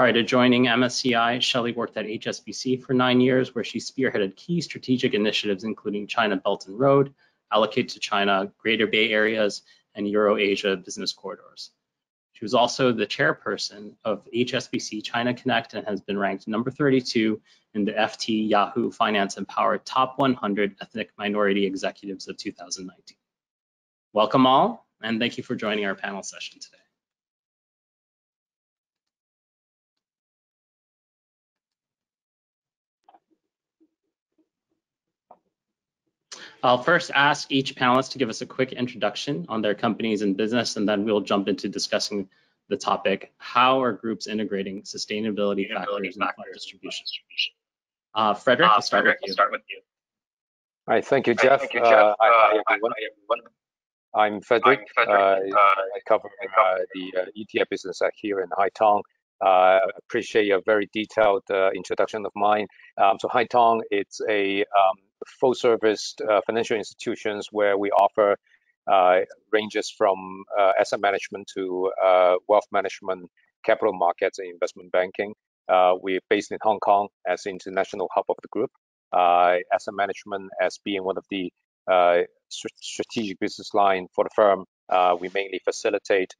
Prior to joining MSCI, Shelley worked at HSBC for nine years, where she spearheaded key strategic initiatives, including China Belt and Road, Allocate to China, Greater Bay Areas, and Euro-Asia business corridors. She was also the chairperson of HSBC China Connect and has been ranked number 32 in the FT Yahoo Finance EMpower Top 100 Ethnic Minority Executives of 2019. Welcome all, and thank you for joining our panel session today. I'll first ask each panelist to give us a quick introduction on their companies and business, and then we'll jump into discussing the topic, how are groups integrating sustainability, sustainability factors in fund distribution? Uh, Frederick, uh, I'll start, Frederick, with, you. start with you. All right, thank you, Jeff. Thank you, Jeff. Uh, hi, uh, everyone. Hi, everyone. I'm Frederick. I'm Frederick. Uh, I cover uh, the ETF business here in Haitong. I appreciate your very detailed introduction of mine. Um, so Haitong, it's a um, full service uh, financial institutions where we offer uh, ranges from uh, asset management to uh, wealth management, capital markets, and investment banking. Uh, we're based in Hong Kong as the international hub of the group. Uh, asset management as being one of the strategic business line for the firm. we mainly facilitate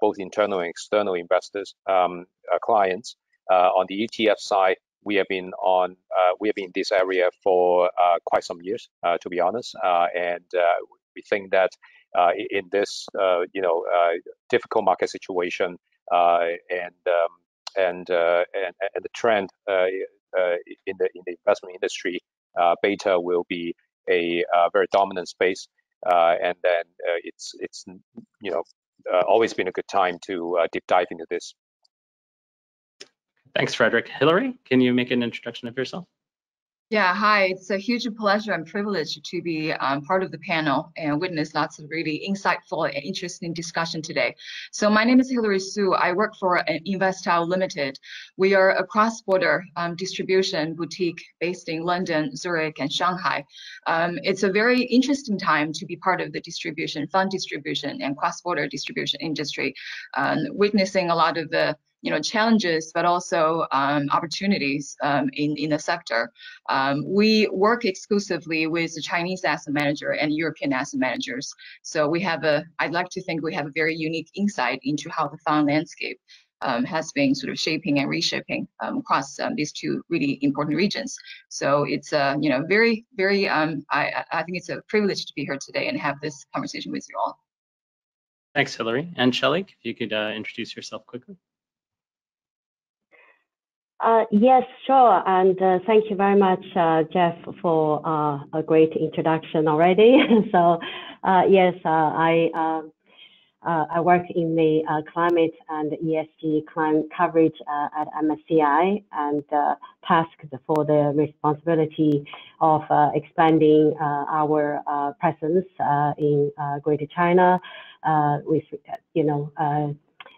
both internal and external investors, um, clients. on the ETF side, we have been on uh, we have been in this area for uh, quite some years, uh, to be honest, uh, and uh, we think that uh, in this you know difficult market situation and um, and, and, and the trend in the in the investment industry, beta will be a very dominant space, and then it's it's you know always been a good time to deep dive into this. Thanks, Frederick. Hillary, can you make an introduction of yourself? Yeah, hi. It's a huge pleasure and privilege to be um, part of the panel and witness lots of really insightful and interesting discussion today. So my name is Hillary Su. I work for InvestHouse Limited. We are a cross-border um, distribution boutique based in London, Zurich, and Shanghai. Um, it's a very interesting time to be part of the distribution, fund distribution, and cross-border distribution industry, um, witnessing a lot of the you know, challenges, but also um, opportunities um, in, in the sector. Um, we work exclusively with the Chinese asset manager and European asset managers. So we have a, I'd like to think we have a very unique insight into how the fund landscape um, has been sort of shaping and reshaping um, across um, these two really important regions. So it's a, uh, you know, very, very, I, I think it's a privilege to be here today and have this conversation with you all. Thanks, Hillary. And Shelly, if you could uh, introduce yourself quickly. Uh, yes, sure. And uh, thank you very much, uh, Jeff, for uh, a great introduction already. so, uh, yes, uh, I um, I work in the climate and ESG climate coverage at MSCI and tasked for the responsibility of expanding our presence in Greater China with, you know,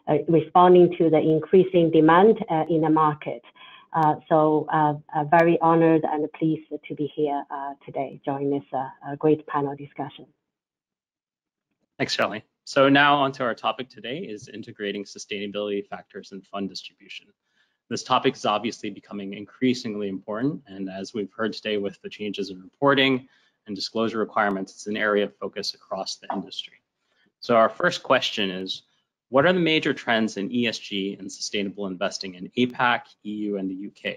Uh, responding to the increasing demand uh, in the market. Uh, so uh, uh, very honored and pleased to be here today joining this great panel discussion. Thanks, Shelley. So now onto our topic today is integrating sustainability factors in fund distribution. This topic is obviously becoming increasingly important, and as we've heard today with the changes in reporting and disclosure requirements, it's an area of focus across the industry. So our first question is, what are the major trends in ESG and sustainable investing in APAC, EU, and the UK?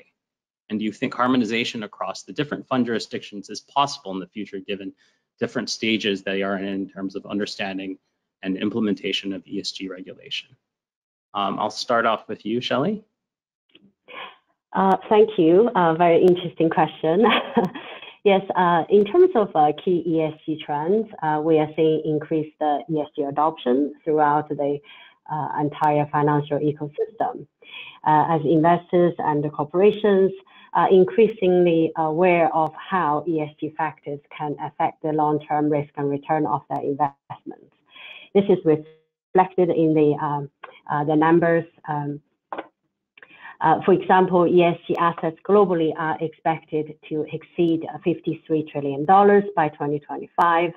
And do you think harmonization across the different fund jurisdictions is possible in the future given different stages they are in in terms of understanding and implementation of ESG regulation? Um, I'll start off with you, Shelley. Uh, thank you. Uh, very interesting question. Yes, uh, in terms of uh, key ESG trends, uh, we are seeing increased ESG adoption throughout the entire financial ecosystem. as investors and corporations are increasingly aware of how ESG factors can affect the long-term risk and return of their investments. This is reflected in the um, the numbers um, uh, for example, ESG assets globally are expected to exceed $53 trillion by 2025,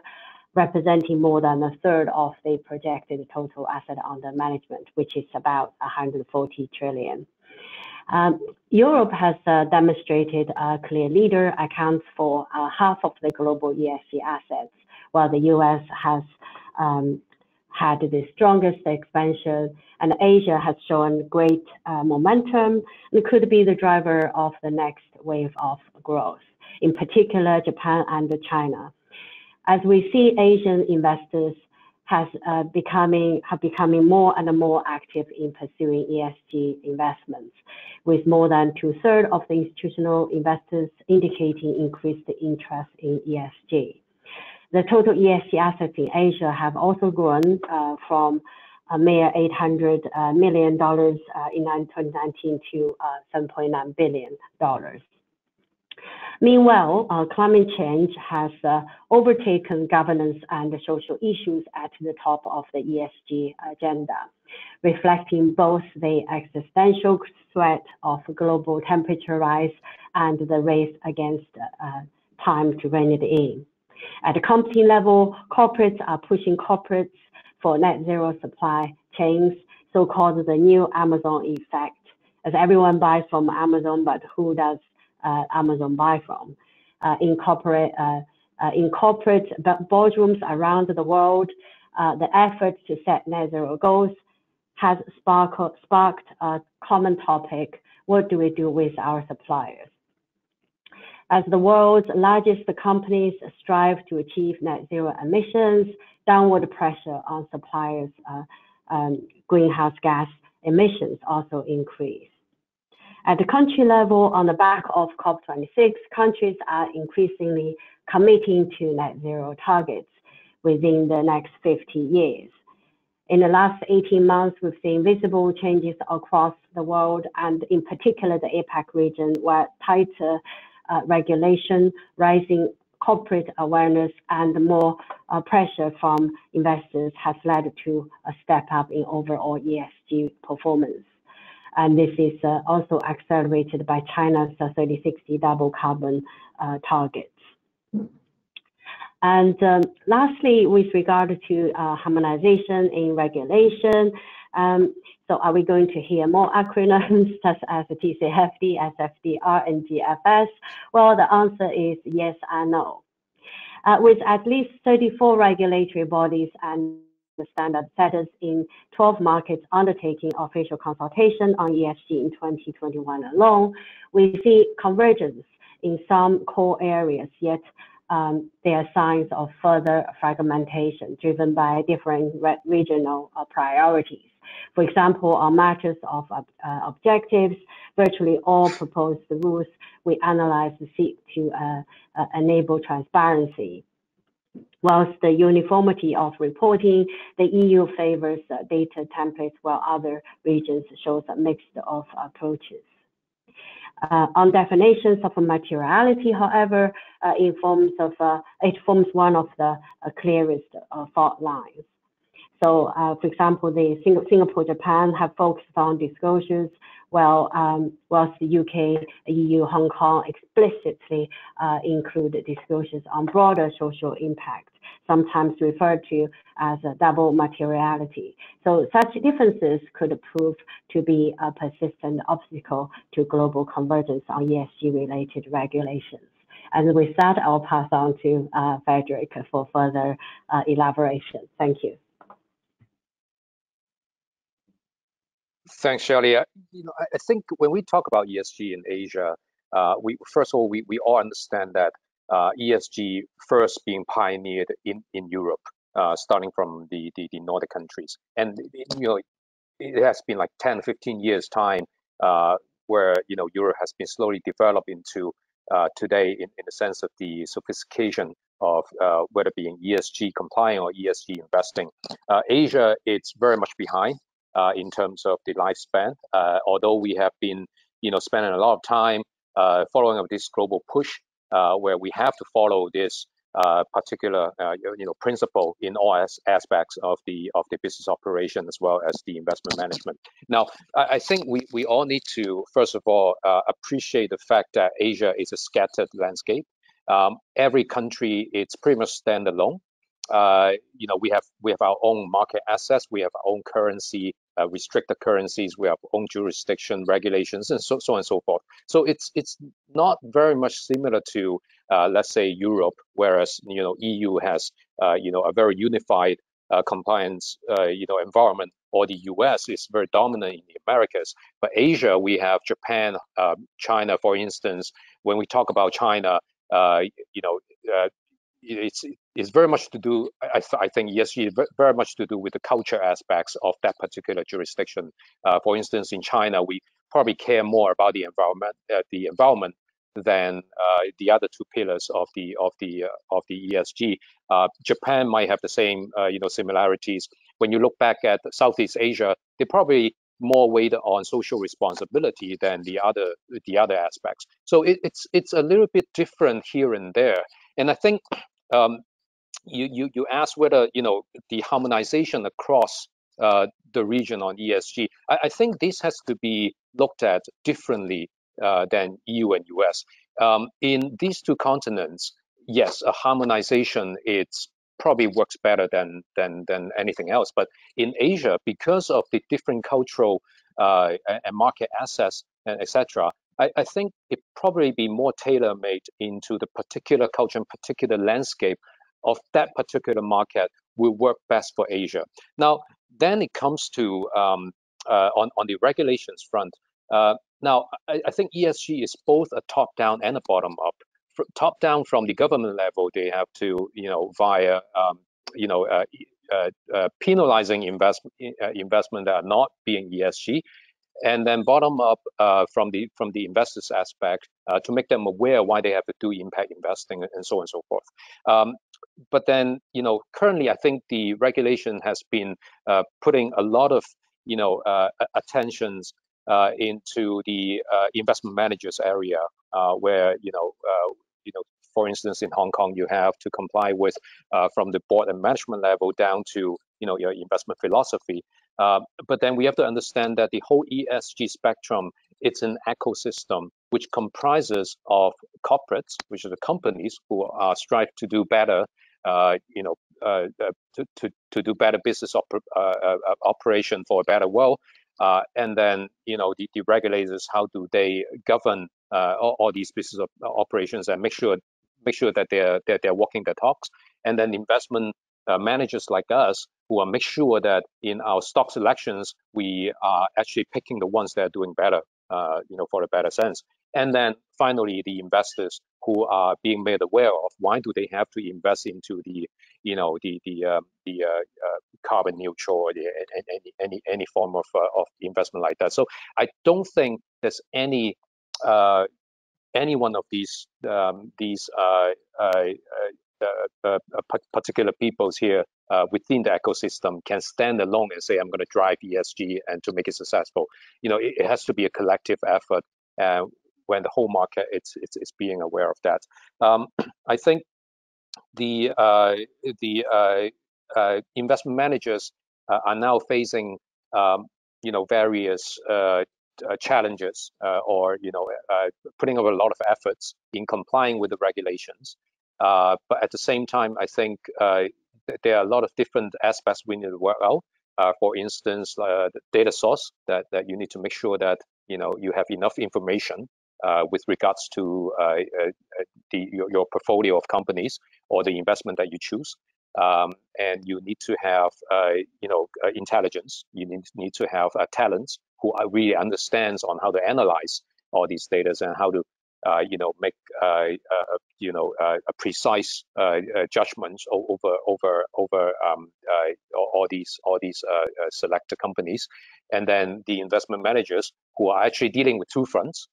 representing more than a third of the projected total asset under management, which is about 140 trillion. Um, Europe has uh, demonstrated a clear leader, accounts for uh, half of the global ESG assets, while the US has um, had the strongest expansion, and Asia has shown great uh, momentum and could be the driver of the next wave of growth, in particular Japan and China. As we see Asian investors has uh, becoming have becoming more and more active in pursuing ESG investments, with more than two-thirds of the institutional investors indicating increased interest in ESG. The total ESG assets in Asia have also grown uh, from a mere $800 uh, uh, in 2019 to $7.9 billion. Meanwhile, uh, climate change has uh, overtaken governance and social issues at the top of the ESG agenda, reflecting both the existential threat of global temperature rise and the race against uh, time to rein it in. At the company level, corporates are pushing corporates for net zero supply chains, so-called the new Amazon effect, as everyone buys from Amazon, but who does uh, Amazon buy from? Uh, in corporate, uh, uh boardrooms around the world, uh, the effort to set net zero goals has sparked a common topic. What do we do with our suppliers? As the world's largest companies strive to achieve net zero emissions, downward pressure on suppliers' uh, um, greenhouse gas emissions also increase. At the country level, on the back of COP26, countries are increasingly committing to net zero targets within the next 50 years. In the last 18 months, we've seen visible changes across the world and in particular the APEC region where tighter regulation, rising corporate awareness, and more uh, pressure from investors has led to a step up in overall ESG performance. And this is uh, also accelerated by China's 3060 double carbon targets. And um, lastly, with regard to uh, harmonization in regulation, um, so are we going to hear more acronyms such as TCFD, SFDR, and GFS? Well, the answer is yes and no. Uh, with at least 34 regulatory bodies and the standard setters in 12 markets undertaking official consultation on ESG in 2021 alone, we see convergence in some core areas, yet um, there are signs of further fragmentation driven by different re regional uh, priorities. For example, on matters of uh, objectives, virtually all proposed rules we analyze seek to uh, uh, enable transparency. Whilst the uniformity of reporting, the EU favors uh, data templates while other regions shows a mix of approaches. Uh, on definitions of materiality, however, uh, it forms of uh, it forms one of the clearest fault lines. So, uh, for example, the Singapore, Japan have focused on disclosures, while um, whilst the UK, EU, Hong Kong explicitly uh, include disclosures on broader social impact, sometimes referred to as a double materiality. So such differences could prove to be a persistent obstacle to global convergence on ESG-related regulations. And with that, I'll pass on to uh, Frederick for further uh, elaboration. Thank you. Thanks, Shelley. You know, I think when we talk about ESG in Asia, uh, we first of all we, we all understand that uh, ESG first being pioneered in in Europe, uh, starting from the, the, the Nordic countries, and you know it has been like 10, 15 years time uh, where you know Europe has been slowly developed into today in, in the sense of the sophistication of whether being ESG compliant or ESG investing. Asia, it's very much behind in terms of the lifespan, although we have been you know, spending a lot of time following up this global push where we have to follow this uh, particular uh, you know principle in all as aspects of the of the business operation as well as the investment management. Now, I, I think we we all need to first of all uh, appreciate the fact that Asia is a scattered landscape. Um, every country it's pretty much standalone. Uh, you know, we have we have our own market assets, we have our own currency, uh, restricted currencies, we have own jurisdiction regulations, and so, so on and so forth. So it's it's not very much similar to uh, let's say Europe, whereas you know EU has uh, you know a very unified uh, compliance uh, you know environment, or the US is very dominant in the Americas. But Asia, we have Japan, um, China, for instance. When we talk about China, uh, you know it's it's very much to do. I, I think ESG very much to do with the culture aspects of that particular jurisdiction. Uh, for instance, in China, we probably care more about the environment, uh, the environment than uh, the other two pillars of the of the uh, of the ESG. Uh, Japan might have the same uh, you know similarities. When you look back at Southeast Asia, they probably more weighted on social responsibility than the other the other aspects. So it, it's it's a little bit different here and there. And I think um, you, you, you asked whether, you know, the harmonization across uh, the region on ESG. I, I, think this has to be looked at differently uh, than EU and US. Um, in these two continents, yes, a harmonization it's probably works better than than than anything else. But in Asia, because of the different cultural uh, and market access, and etc., I, I think it probably be more tailor-made into the particular culture and particular landscape of that particular market will work best for Asia. Now, then it comes to um, uh, on on the regulations front. Uh, now, I, I, think ESG is both a top-down and a bottom-up. Top-down from the government level, they have to, you know, via, um, you know, uh, uh, uh penalizing investment uh, investment that are not being ESG, and then bottom up uh, from the from the investors aspect uh, to make them aware why they have to do impact investing and so on and so forth. Um, but then you know currently I think the regulation has been uh, putting a lot of you know uh, attentions uh, into the uh, investment managers area where you know you know for instance in Hong Kong you have to comply with from the board and management level down to you know your investment philosophy uh, but then we have to understand that the whole ESG spectrum, it's an ecosystem which comprises of corporates, which are the companies who are strive to do better, uh, you know, uh, uh to, to, to do better business op uh, operation for a better world. and then, you know, the, the regulators, how do they govern all, all, these business op operations and make sure make sure that they're, that they're walking the talks. And then investment managers like us will make sure that in our stock selections, we are actually picking the ones that are doing better, uh, you know, for a better sense. And then finally, the investors who are being made aware of why do they have to invest into the, you know, the the uh, the uh, uh, carbon neutral or the, any any any form of uh, of investment like that. So I don't think there's any uh, any one of these um, these particular peoples here uh, within the ecosystem can stand alone and say, I'm going to drive ESG and to make it successful. You know, it, it has to be a collective effort uh, when the whole market is, it's being aware of that. Um, I think the uh, the uh, uh, investment managers uh, are now facing um, you know various challenges or you know putting up a lot of efforts in complying with the regulations. But at the same time, I think there are a lot of different aspects we need to work out. Uh, for instance, uh, the data source that, that you need to make sure that you know you have enough information uh, with regards to uh, uh, the, your, your, portfolio of companies or the investment that you choose. Um, and you need to have uh, you know intelligence. You need, need to have talents who really understands on how to analyze all these data and how to uh, you know, make uh, uh, you know a precise judgments over over over um, all these all these selected companies, and then the investment managers who are actually dealing with two fronts.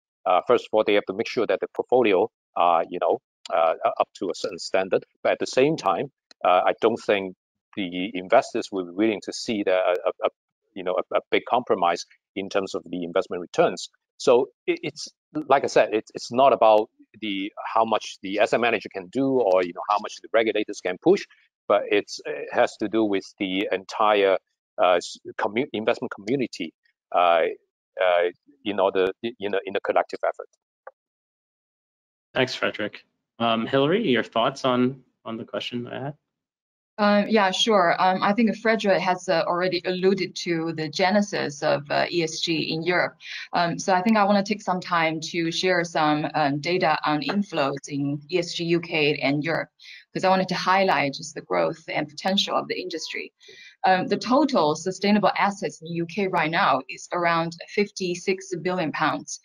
first of all, they have to make sure that the portfolio uh, you know, uh, up to a certain standard. But at the same time, uh, I don't think the investors will be willing to see the, a, a you know, a, a, big compromise in terms of the investment returns. So it, it's like I said, it's it's not about the how much the asset manager can do or you know how much the regulators can push, but it has to do with the entire uh, commu investment community uh, uh, in order you know in a collective effort. Thanks, Frederick. Um, Hillary, your thoughts on on the question I had? Um, yeah, sure. Um, I think Frederick has uh, already alluded to the genesis of uh, ESG in Europe. Um, so I think I want to take some time to share some um, data on inflows in ESG UK and Europe, because I wanted to highlight just the growth and potential of the industry. Um, the total sustainable assets in the UK right now is around 56 billion pounds.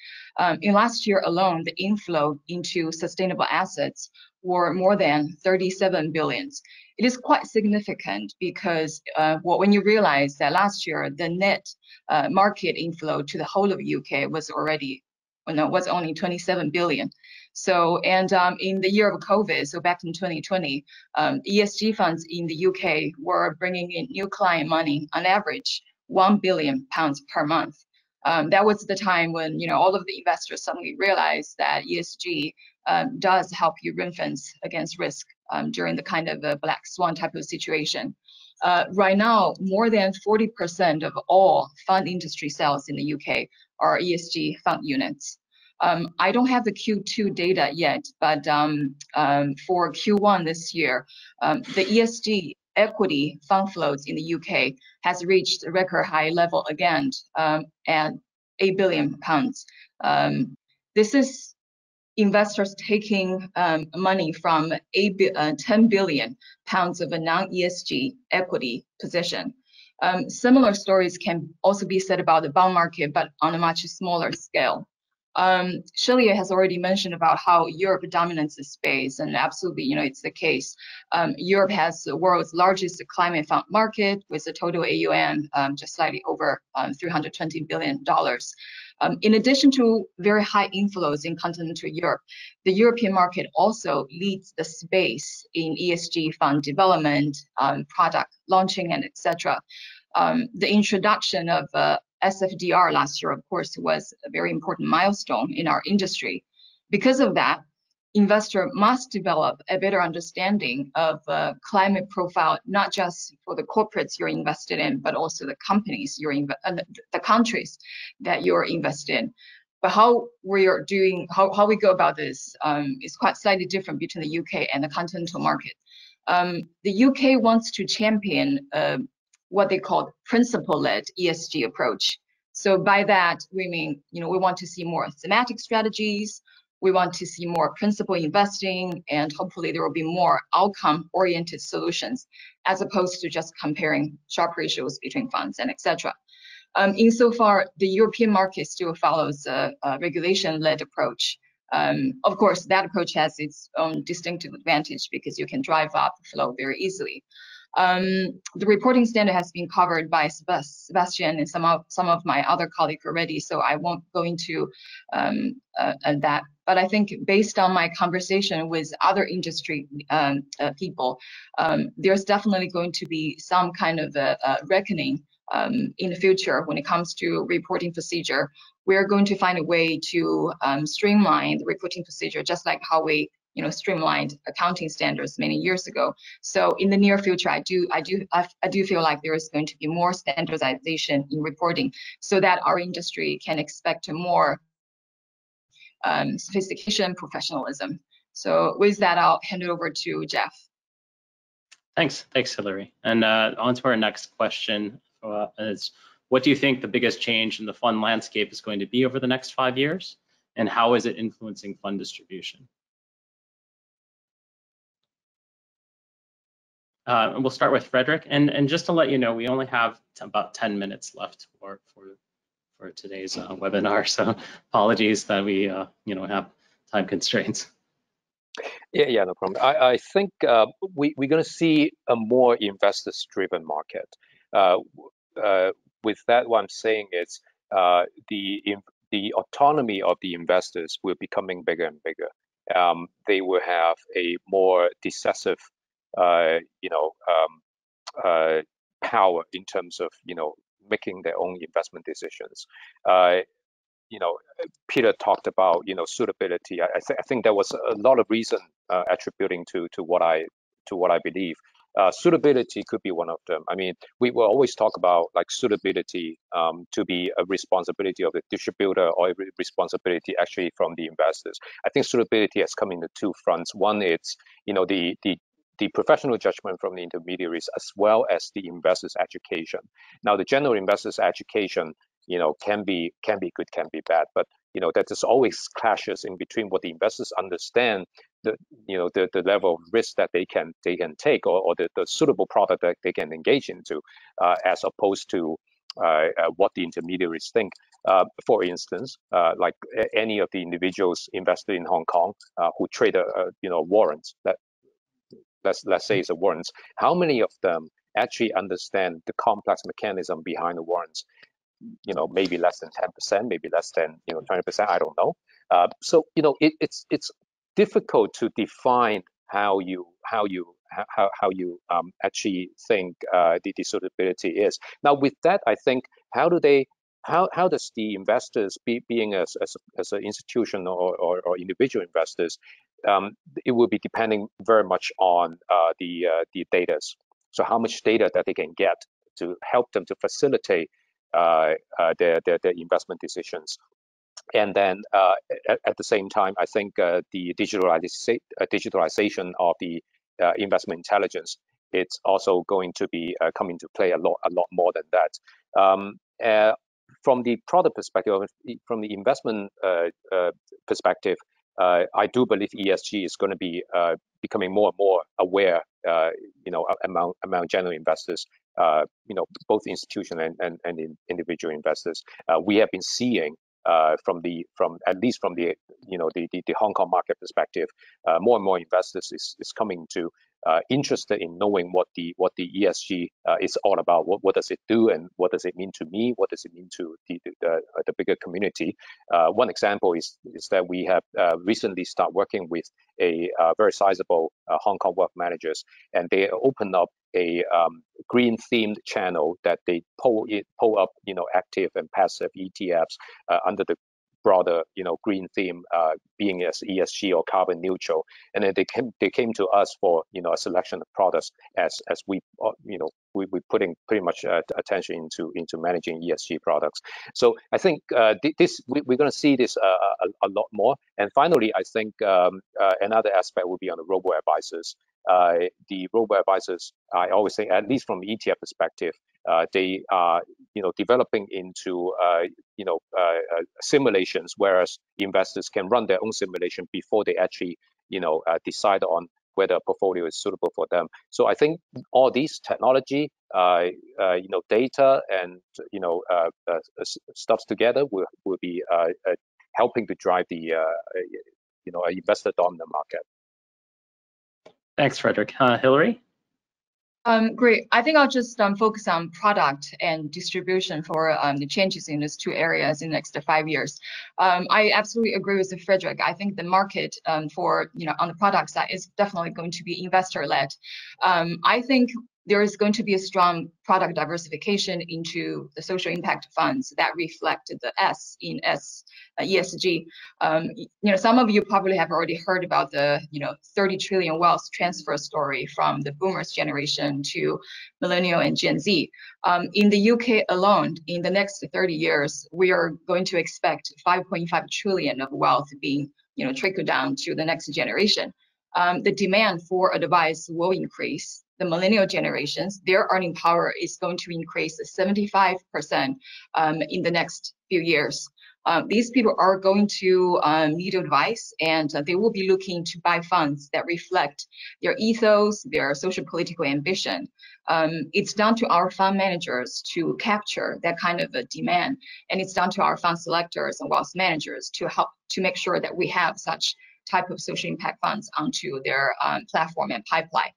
In last year alone, the inflow into sustainable assets were more than 37 billions it is quite significant because uh, well, when you realize that last year the net uh, market inflow to the whole of UK was already well, no, was only 27 billion. So, and um, in the year of COVID, so back in 2020, um, ESG funds in the UK were bringing in new client money on average 1 billion pounds per month. Um, that was the time when you know all of the investors suddenly realized that ESG um, does help you ring fence against risk um, during the kind of a black swan type of situation. Uh, right now, more than 40% of all fund industry sales in the UK are ESG fund units. Um, I don't have the Q2 data yet, but um, um, for Q1 this year, um, the ESG equity fund flows in the UK has reached a record high level again um, at 8 billion pounds. Um, this is investors taking um, money from uh, 10 billion pounds of a non-ESG equity position. Um, similar stories can also be said about the bond market, but on a much smaller scale. Um, Shelley has already mentioned about how Europe dominates the space, and absolutely, you know, it's the case. Um, Europe has the world's largest climate fund market with a total AUM um, just slightly over um, $320 billion. Um, in addition to very high inflows in continental Europe, the European market also leads the space in ESG fund development, um, product launching, and etc. Um, the introduction of uh, SFDR last year, of course, was a very important milestone in our industry. Because of that, investor must develop a better understanding of uh, climate profile, not just for the corporates you're invested in, but also the companies you're in, uh, the countries that you're invested in. But how we are doing, how, how we go about this um, is quite slightly different between the UK and the continental market. Um, the UK wants to champion uh, what they call principle-led ESG approach. So by that, we mean, you know, we want to see more thematic strategies, we want to see more principal investing, and hopefully there will be more outcome-oriented solutions as opposed to just comparing Sharpe ratios between funds and etc. Um, insofar, the European market still follows a, a regulation-led approach. Um, of course, that approach has its own distinctive advantage because you can drive up flow very easily. Um, the reporting standard has been covered by Sebastian and some of some of my other colleagues already, so I won't go into um, uh, uh, that. But I think based on my conversation with other industry um, uh, people, um, there's definitely going to be some kind of a, a reckoning um, in the future when it comes to reporting procedure. We're going to find a way to um, streamline the reporting procedure, just like how we you know streamlined accounting standards many years ago. So in the near future, I do I do I, I do feel like there is going to be more standardization in reporting, so that our industry can expect more um, sophistication, professionalism. So with that, I'll hand it over to Jeff. Thanks, thanks, Hillary. And uh, on to our next question uh, is, what do you think the biggest change in the fund landscape is going to be over the next five years? And how is it influencing fund distribution? Uh, we'll start with Frederick. And, and just to let you know, we only have about 10 minutes left for, for, for today's uh, webinar. So apologies that we uh, you know, have time constraints. Yeah, yeah, no problem. I, I think uh, we, we're going to see a more investors-driven market. Uh, uh, with that, what I'm saying is the the autonomy of the investors will becoming bigger and bigger. um, they will have a more decisive, you know, um, uh, power in terms of, you know, making their own investment decisions. Uh, you know, Peter talked about, you know, suitability. I, I, th I think there was a lot of reason uh, attributing to to what I to what I believe. Uh, suitability could be one of them. I mean, we will always talk about like suitability um, to be a responsibility of the distributor or a responsibility actually from the investors. I think suitability has come in the two fronts. One, it's you know the the the professional judgment from the intermediaries as well as the investors education. Now, the general investors education, you know, can be can be good, can be bad, but you know that there's always clashes in between what the investors understand the you know the, the level of risk that they can they can take or, or the, the suitable product that they can engage into uh, as opposed to uh, uh, what the intermediaries think. Uh, for instance, uh, like any of the individuals invested in Hong Kong uh, who trade a, a, you know warrants that let's let's say it's a warrants, how many of them actually understand the complex mechanism behind the warrants? You know, maybe less than 10%, maybe less than you know 20%. I don't know. Uh, so you know, it, it's it's difficult to define how you how you how, how you um, actually think uh, the, suitability is. Now, with that, I think how do they how, how does the investors, be, being as, as, as an institution or, or, or individual investors, um, it will be depending very much on uh, the uh, the data. So how much data that they can get to help them to facilitate uh, uh their, their, their investment decisions. And then uh, at, at, the same time, I think uh, the digitalization digitalization of the investment intelligence it's also going to be coming to play a lot a lot more than that. Um, from the product perspective, from the investment perspective, uh, I do believe ESG is going to be uh, becoming more and more aware, uh, you know, among among general investors, uh, you know, both institutional and, and, and individual investors. Uh, we have been seeing uh, from the from at least from the you know the the, the Hong Kong market perspective, more and more investors is is coming to uh, interested in knowing what the what the ESG uh, is all about. What what does it do, and what does it mean to me? What does it mean to the the, uh, the bigger community? Uh, one example is is that we have uh, recently started working with a uh, very sizable Hong Kong wealth managers, and they opened up a um, green themed channel that they pull it pull up you know active and passive ETFs under the broader, you know, green theme, uh, being as ESG or carbon neutral. And then they came, they came to us for, you know, a selection of products as as we, uh, you know, we we putting pretty much uh, attention into into managing ESG products. So I think uh, this we, are going to see this uh, a, a, lot more. And finally, I think um, uh, another aspect will be on the robo advisors. the robo advisors, I always say, at least from ETF perspective, uh, they are you know developing into uh, you know uh, simulations, whereas investors can run their own simulation before they actually you know decide on whether a portfolio is suitable for them. So I think all these technology, uh, uh, you know, data and you know uh, stuff together will will be helping to drive the you know investor dominant market. Thanks, Frederick. Hillary. Um, great. I think I'll just um, focus on product and distribution for um, the changes in those two areas in the next five years. Um, I absolutely agree with Frederick. I think the market um, for, you know, on the product side is definitely going to be investor led. Um, I think there is going to be a strong product diversification into the social impact funds that reflect the S in S uh, ESG. Um, you know, some of you probably have already heard about the you know 30 trillion wealth transfer story from the boomers generation to millennial and Gen Z. Um, in the UK alone, in the next 30 years, we are going to expect 5.5 trillion of wealth being you know trickled down to the next generation. Um, the demand for advice will increase the millennial generations, their earning power is going to increase 75% um, in the next few years. Um, these people are going to um, need advice and uh, they will be looking to buy funds that reflect their ethos, their social political ambition. Um, it's down to our fund managers to capture that kind of a demand. And it's down to our fund selectors and wealth managers to help to make sure that we have such type of social impact funds onto their um, platform and pipeline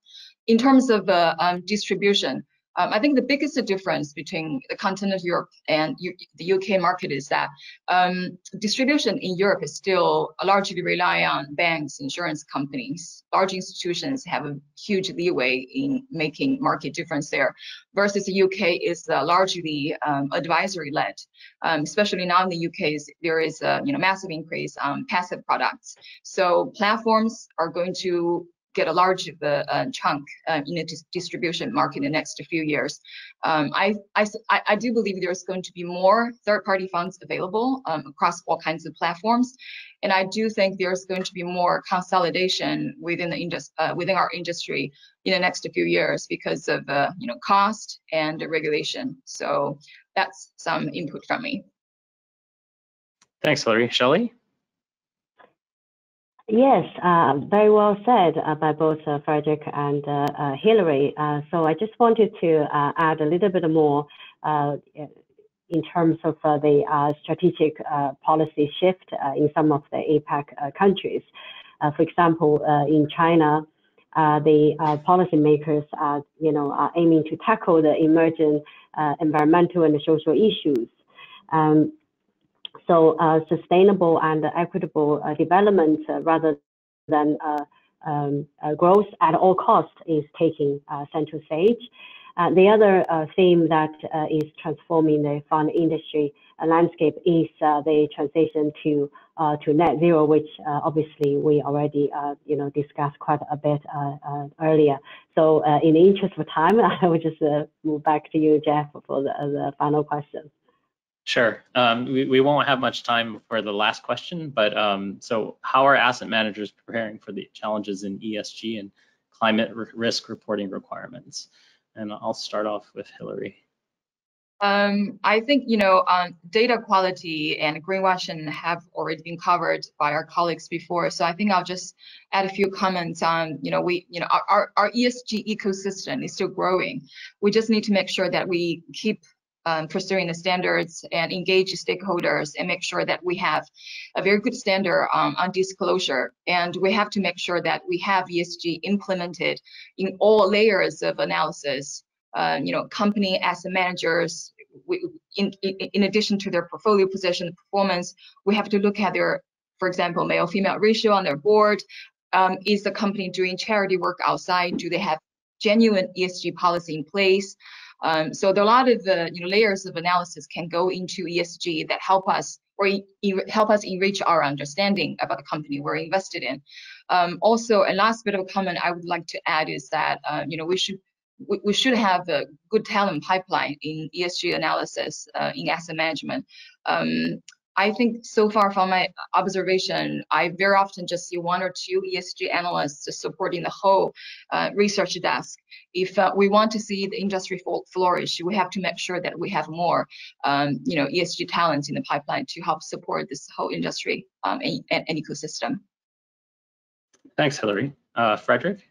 in terms of uh, um, distribution, Um, I think the biggest difference between the continent of Europe and U the UK market is that um, distribution in Europe is still largely rely on banks, insurance companies. Large institutions have a huge leeway in making market difference there, versus the UK is uh, largely um, advisory led. Um, especially now in the UK, there is a you know massive increase on passive products. So platforms are going to get a large uh, chunk uh, in the dis distribution market in the next few years. Um, I, I, I do believe there's going to be more third-party funds available um, across all kinds of platforms, and I do think there's going to be more consolidation within the indus uh, within our industry in the next few years because of uh, you know cost and regulation. So that's some input from me. Thanks, Hilary. Shelley? Yes, uh, very well said uh, by both uh, Frederick and uh, uh, Hilary. Uh, so I just wanted to add a little bit more in terms of the strategic policy shift in some of the APAC countries. for example, in China, the policymakers are, you know, are aiming to tackle the emerging environmental and social issues. Um, so uh, sustainable and equitable uh, development uh, rather than uh, um, uh, growth at all costs is taking uh, center stage. the other theme that is transforming the fund industry landscape is the transition to to net zero, which obviously we already you know discussed quite a bit earlier. So in the interest of time, I will just move back to you, Jeff, for the, the final question. Sure. Um, we, we won't have much time for the last question, but um, so how are asset managers preparing for the challenges in ESG and climate risk reporting requirements? And I'll start off with Hilary. Um, I think, you know, um, data quality and greenwashing have already been covered by our colleagues before. So I think I'll just add a few comments on, you know, we, you know, our, our ESG ecosystem is still growing. We just need to make sure that we keep um, pursuing the standards and engage stakeholders and make sure that we have a very good standard um, on disclosure. And we have to make sure that we have ESG implemented in all layers of analysis. Uh, you know, company asset managers, we, in, in, in addition to their portfolio position performance, we have to look at their, for example, male-female ratio on their board. Um, is the company doing charity work outside? Do they have genuine ESG policy in place? Um, so a lot of the you know, layers of analysis can go into ESG that help us or e help us enrich our understanding about the company we're invested in. Um, also, a last bit of a comment I would like to add is that uh, you know we should we, we, should have a good talent pipeline in ESG analysis uh, in asset management. Um, I think so far from my observation, I very often just see one or two ESG analysts supporting the whole uh, research desk. If uh, we want to see the industry flourish, we have to make sure that we have more, um, you know, ESG talents in the pipeline to help support this whole industry um, and, and, ecosystem. Thanks, Hilary. Uh, Frederick?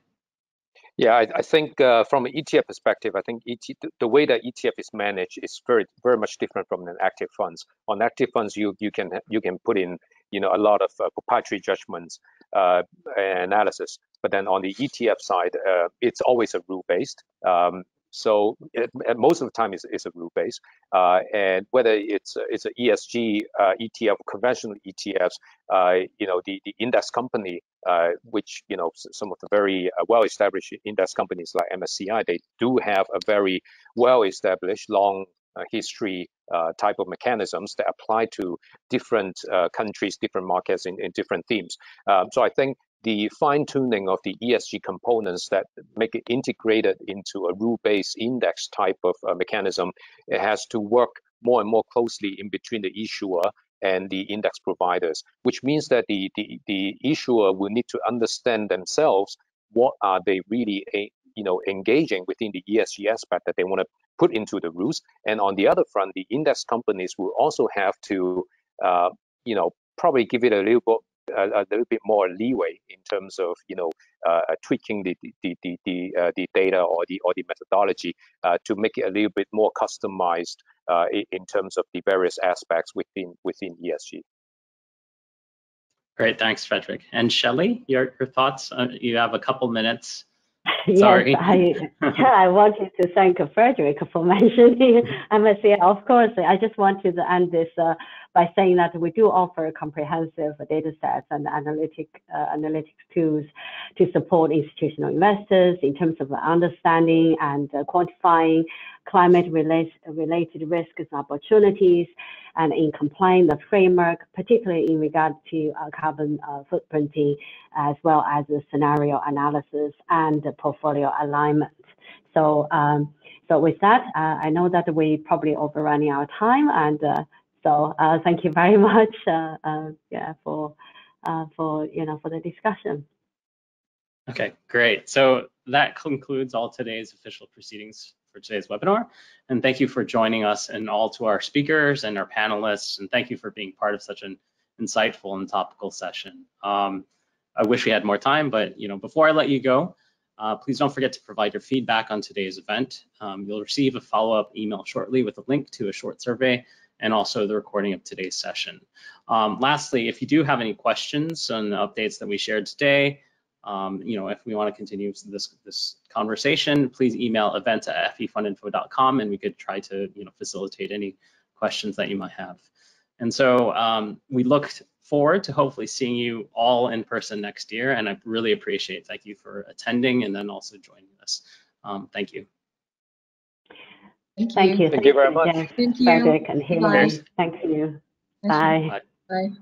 Yeah, I, I think uh, from an ETF perspective, I think ET, the way that ETF is managed is very very much different from an active funds. On active funds, you you can you can put in you know a lot of uh, proprietary judgments uh, analysis, but then on the ETF side, uh, it's always a rule based. Um, so it, most of the time, it's, it's a rule base, uh, and whether it's it's an ESG uh, ETF, conventional ETFs, uh, you know, the the index company, uh, which you know some of the very uh, well-established index companies like MSCI, they do have a very well-established long history uh, type of mechanisms that apply to different uh, countries, different markets in, in different themes. Um, so I think the fine tuning of the ESG components that make it integrated into a rule-based index type of uh, mechanism, it has to work more and more closely in between the issuer and the index providers, which means that the, the, the issuer will need to understand themselves what are they really a, you know engaging within the ESG aspect that they want to put into the rules. And on the other front, the index companies will also have to uh, you know probably give it a little bit a, a, little bit more leeway in terms of you know uh, tweaking the the the the, uh, the, data or the or the methodology uh, to make it a little bit more customized uh, in terms of the various aspects within within ESG. Great, thanks, Frederick. And Shelley, your your thoughts? Uh, you have a couple minutes Sorry. Yes, I, I wanted to thank Frederick for mentioning MSCI. Of course, I just wanted to end this uh, by saying that we do offer comprehensive data sets and analytic uh, analytics tools to support institutional investors in terms of understanding and uh, quantifying climate related risks and opportunities and in complying the framework, particularly in regard to uh, carbon uh, footprinting, as well as the scenario analysis and the portfolio alignment. So, um, so with that, uh, I know that we probably overrunning our time, and uh, so uh, thank you very much, uh, yeah, for for you know for the discussion. Okay, great. So that concludes all today's official proceedings for today's webinar. And thank you for joining us and all to our speakers and our panelists. And thank you for being part of such an insightful and topical session. Um, I wish we had more time, but you know, before I let you go, uh, please don't forget to provide your feedback on today's event. Um, you'll receive a follow-up email shortly with a link to a short survey and also the recording of today's session. Um, lastly, if you do have any questions on the updates that we shared today, um, you know, if we want to continue this this conversation, please email event at fefundinfo.com and we could try to, you know, facilitate any questions that you might have. And so um, we look forward to hopefully seeing you all in person next year. And I really appreciate, thank you for attending and then also joining us. Um, thank you. Thank you. Thank you, thank you very much. Thank you. Frederick and Hilary. Thank you. Bye. Bye. Bye.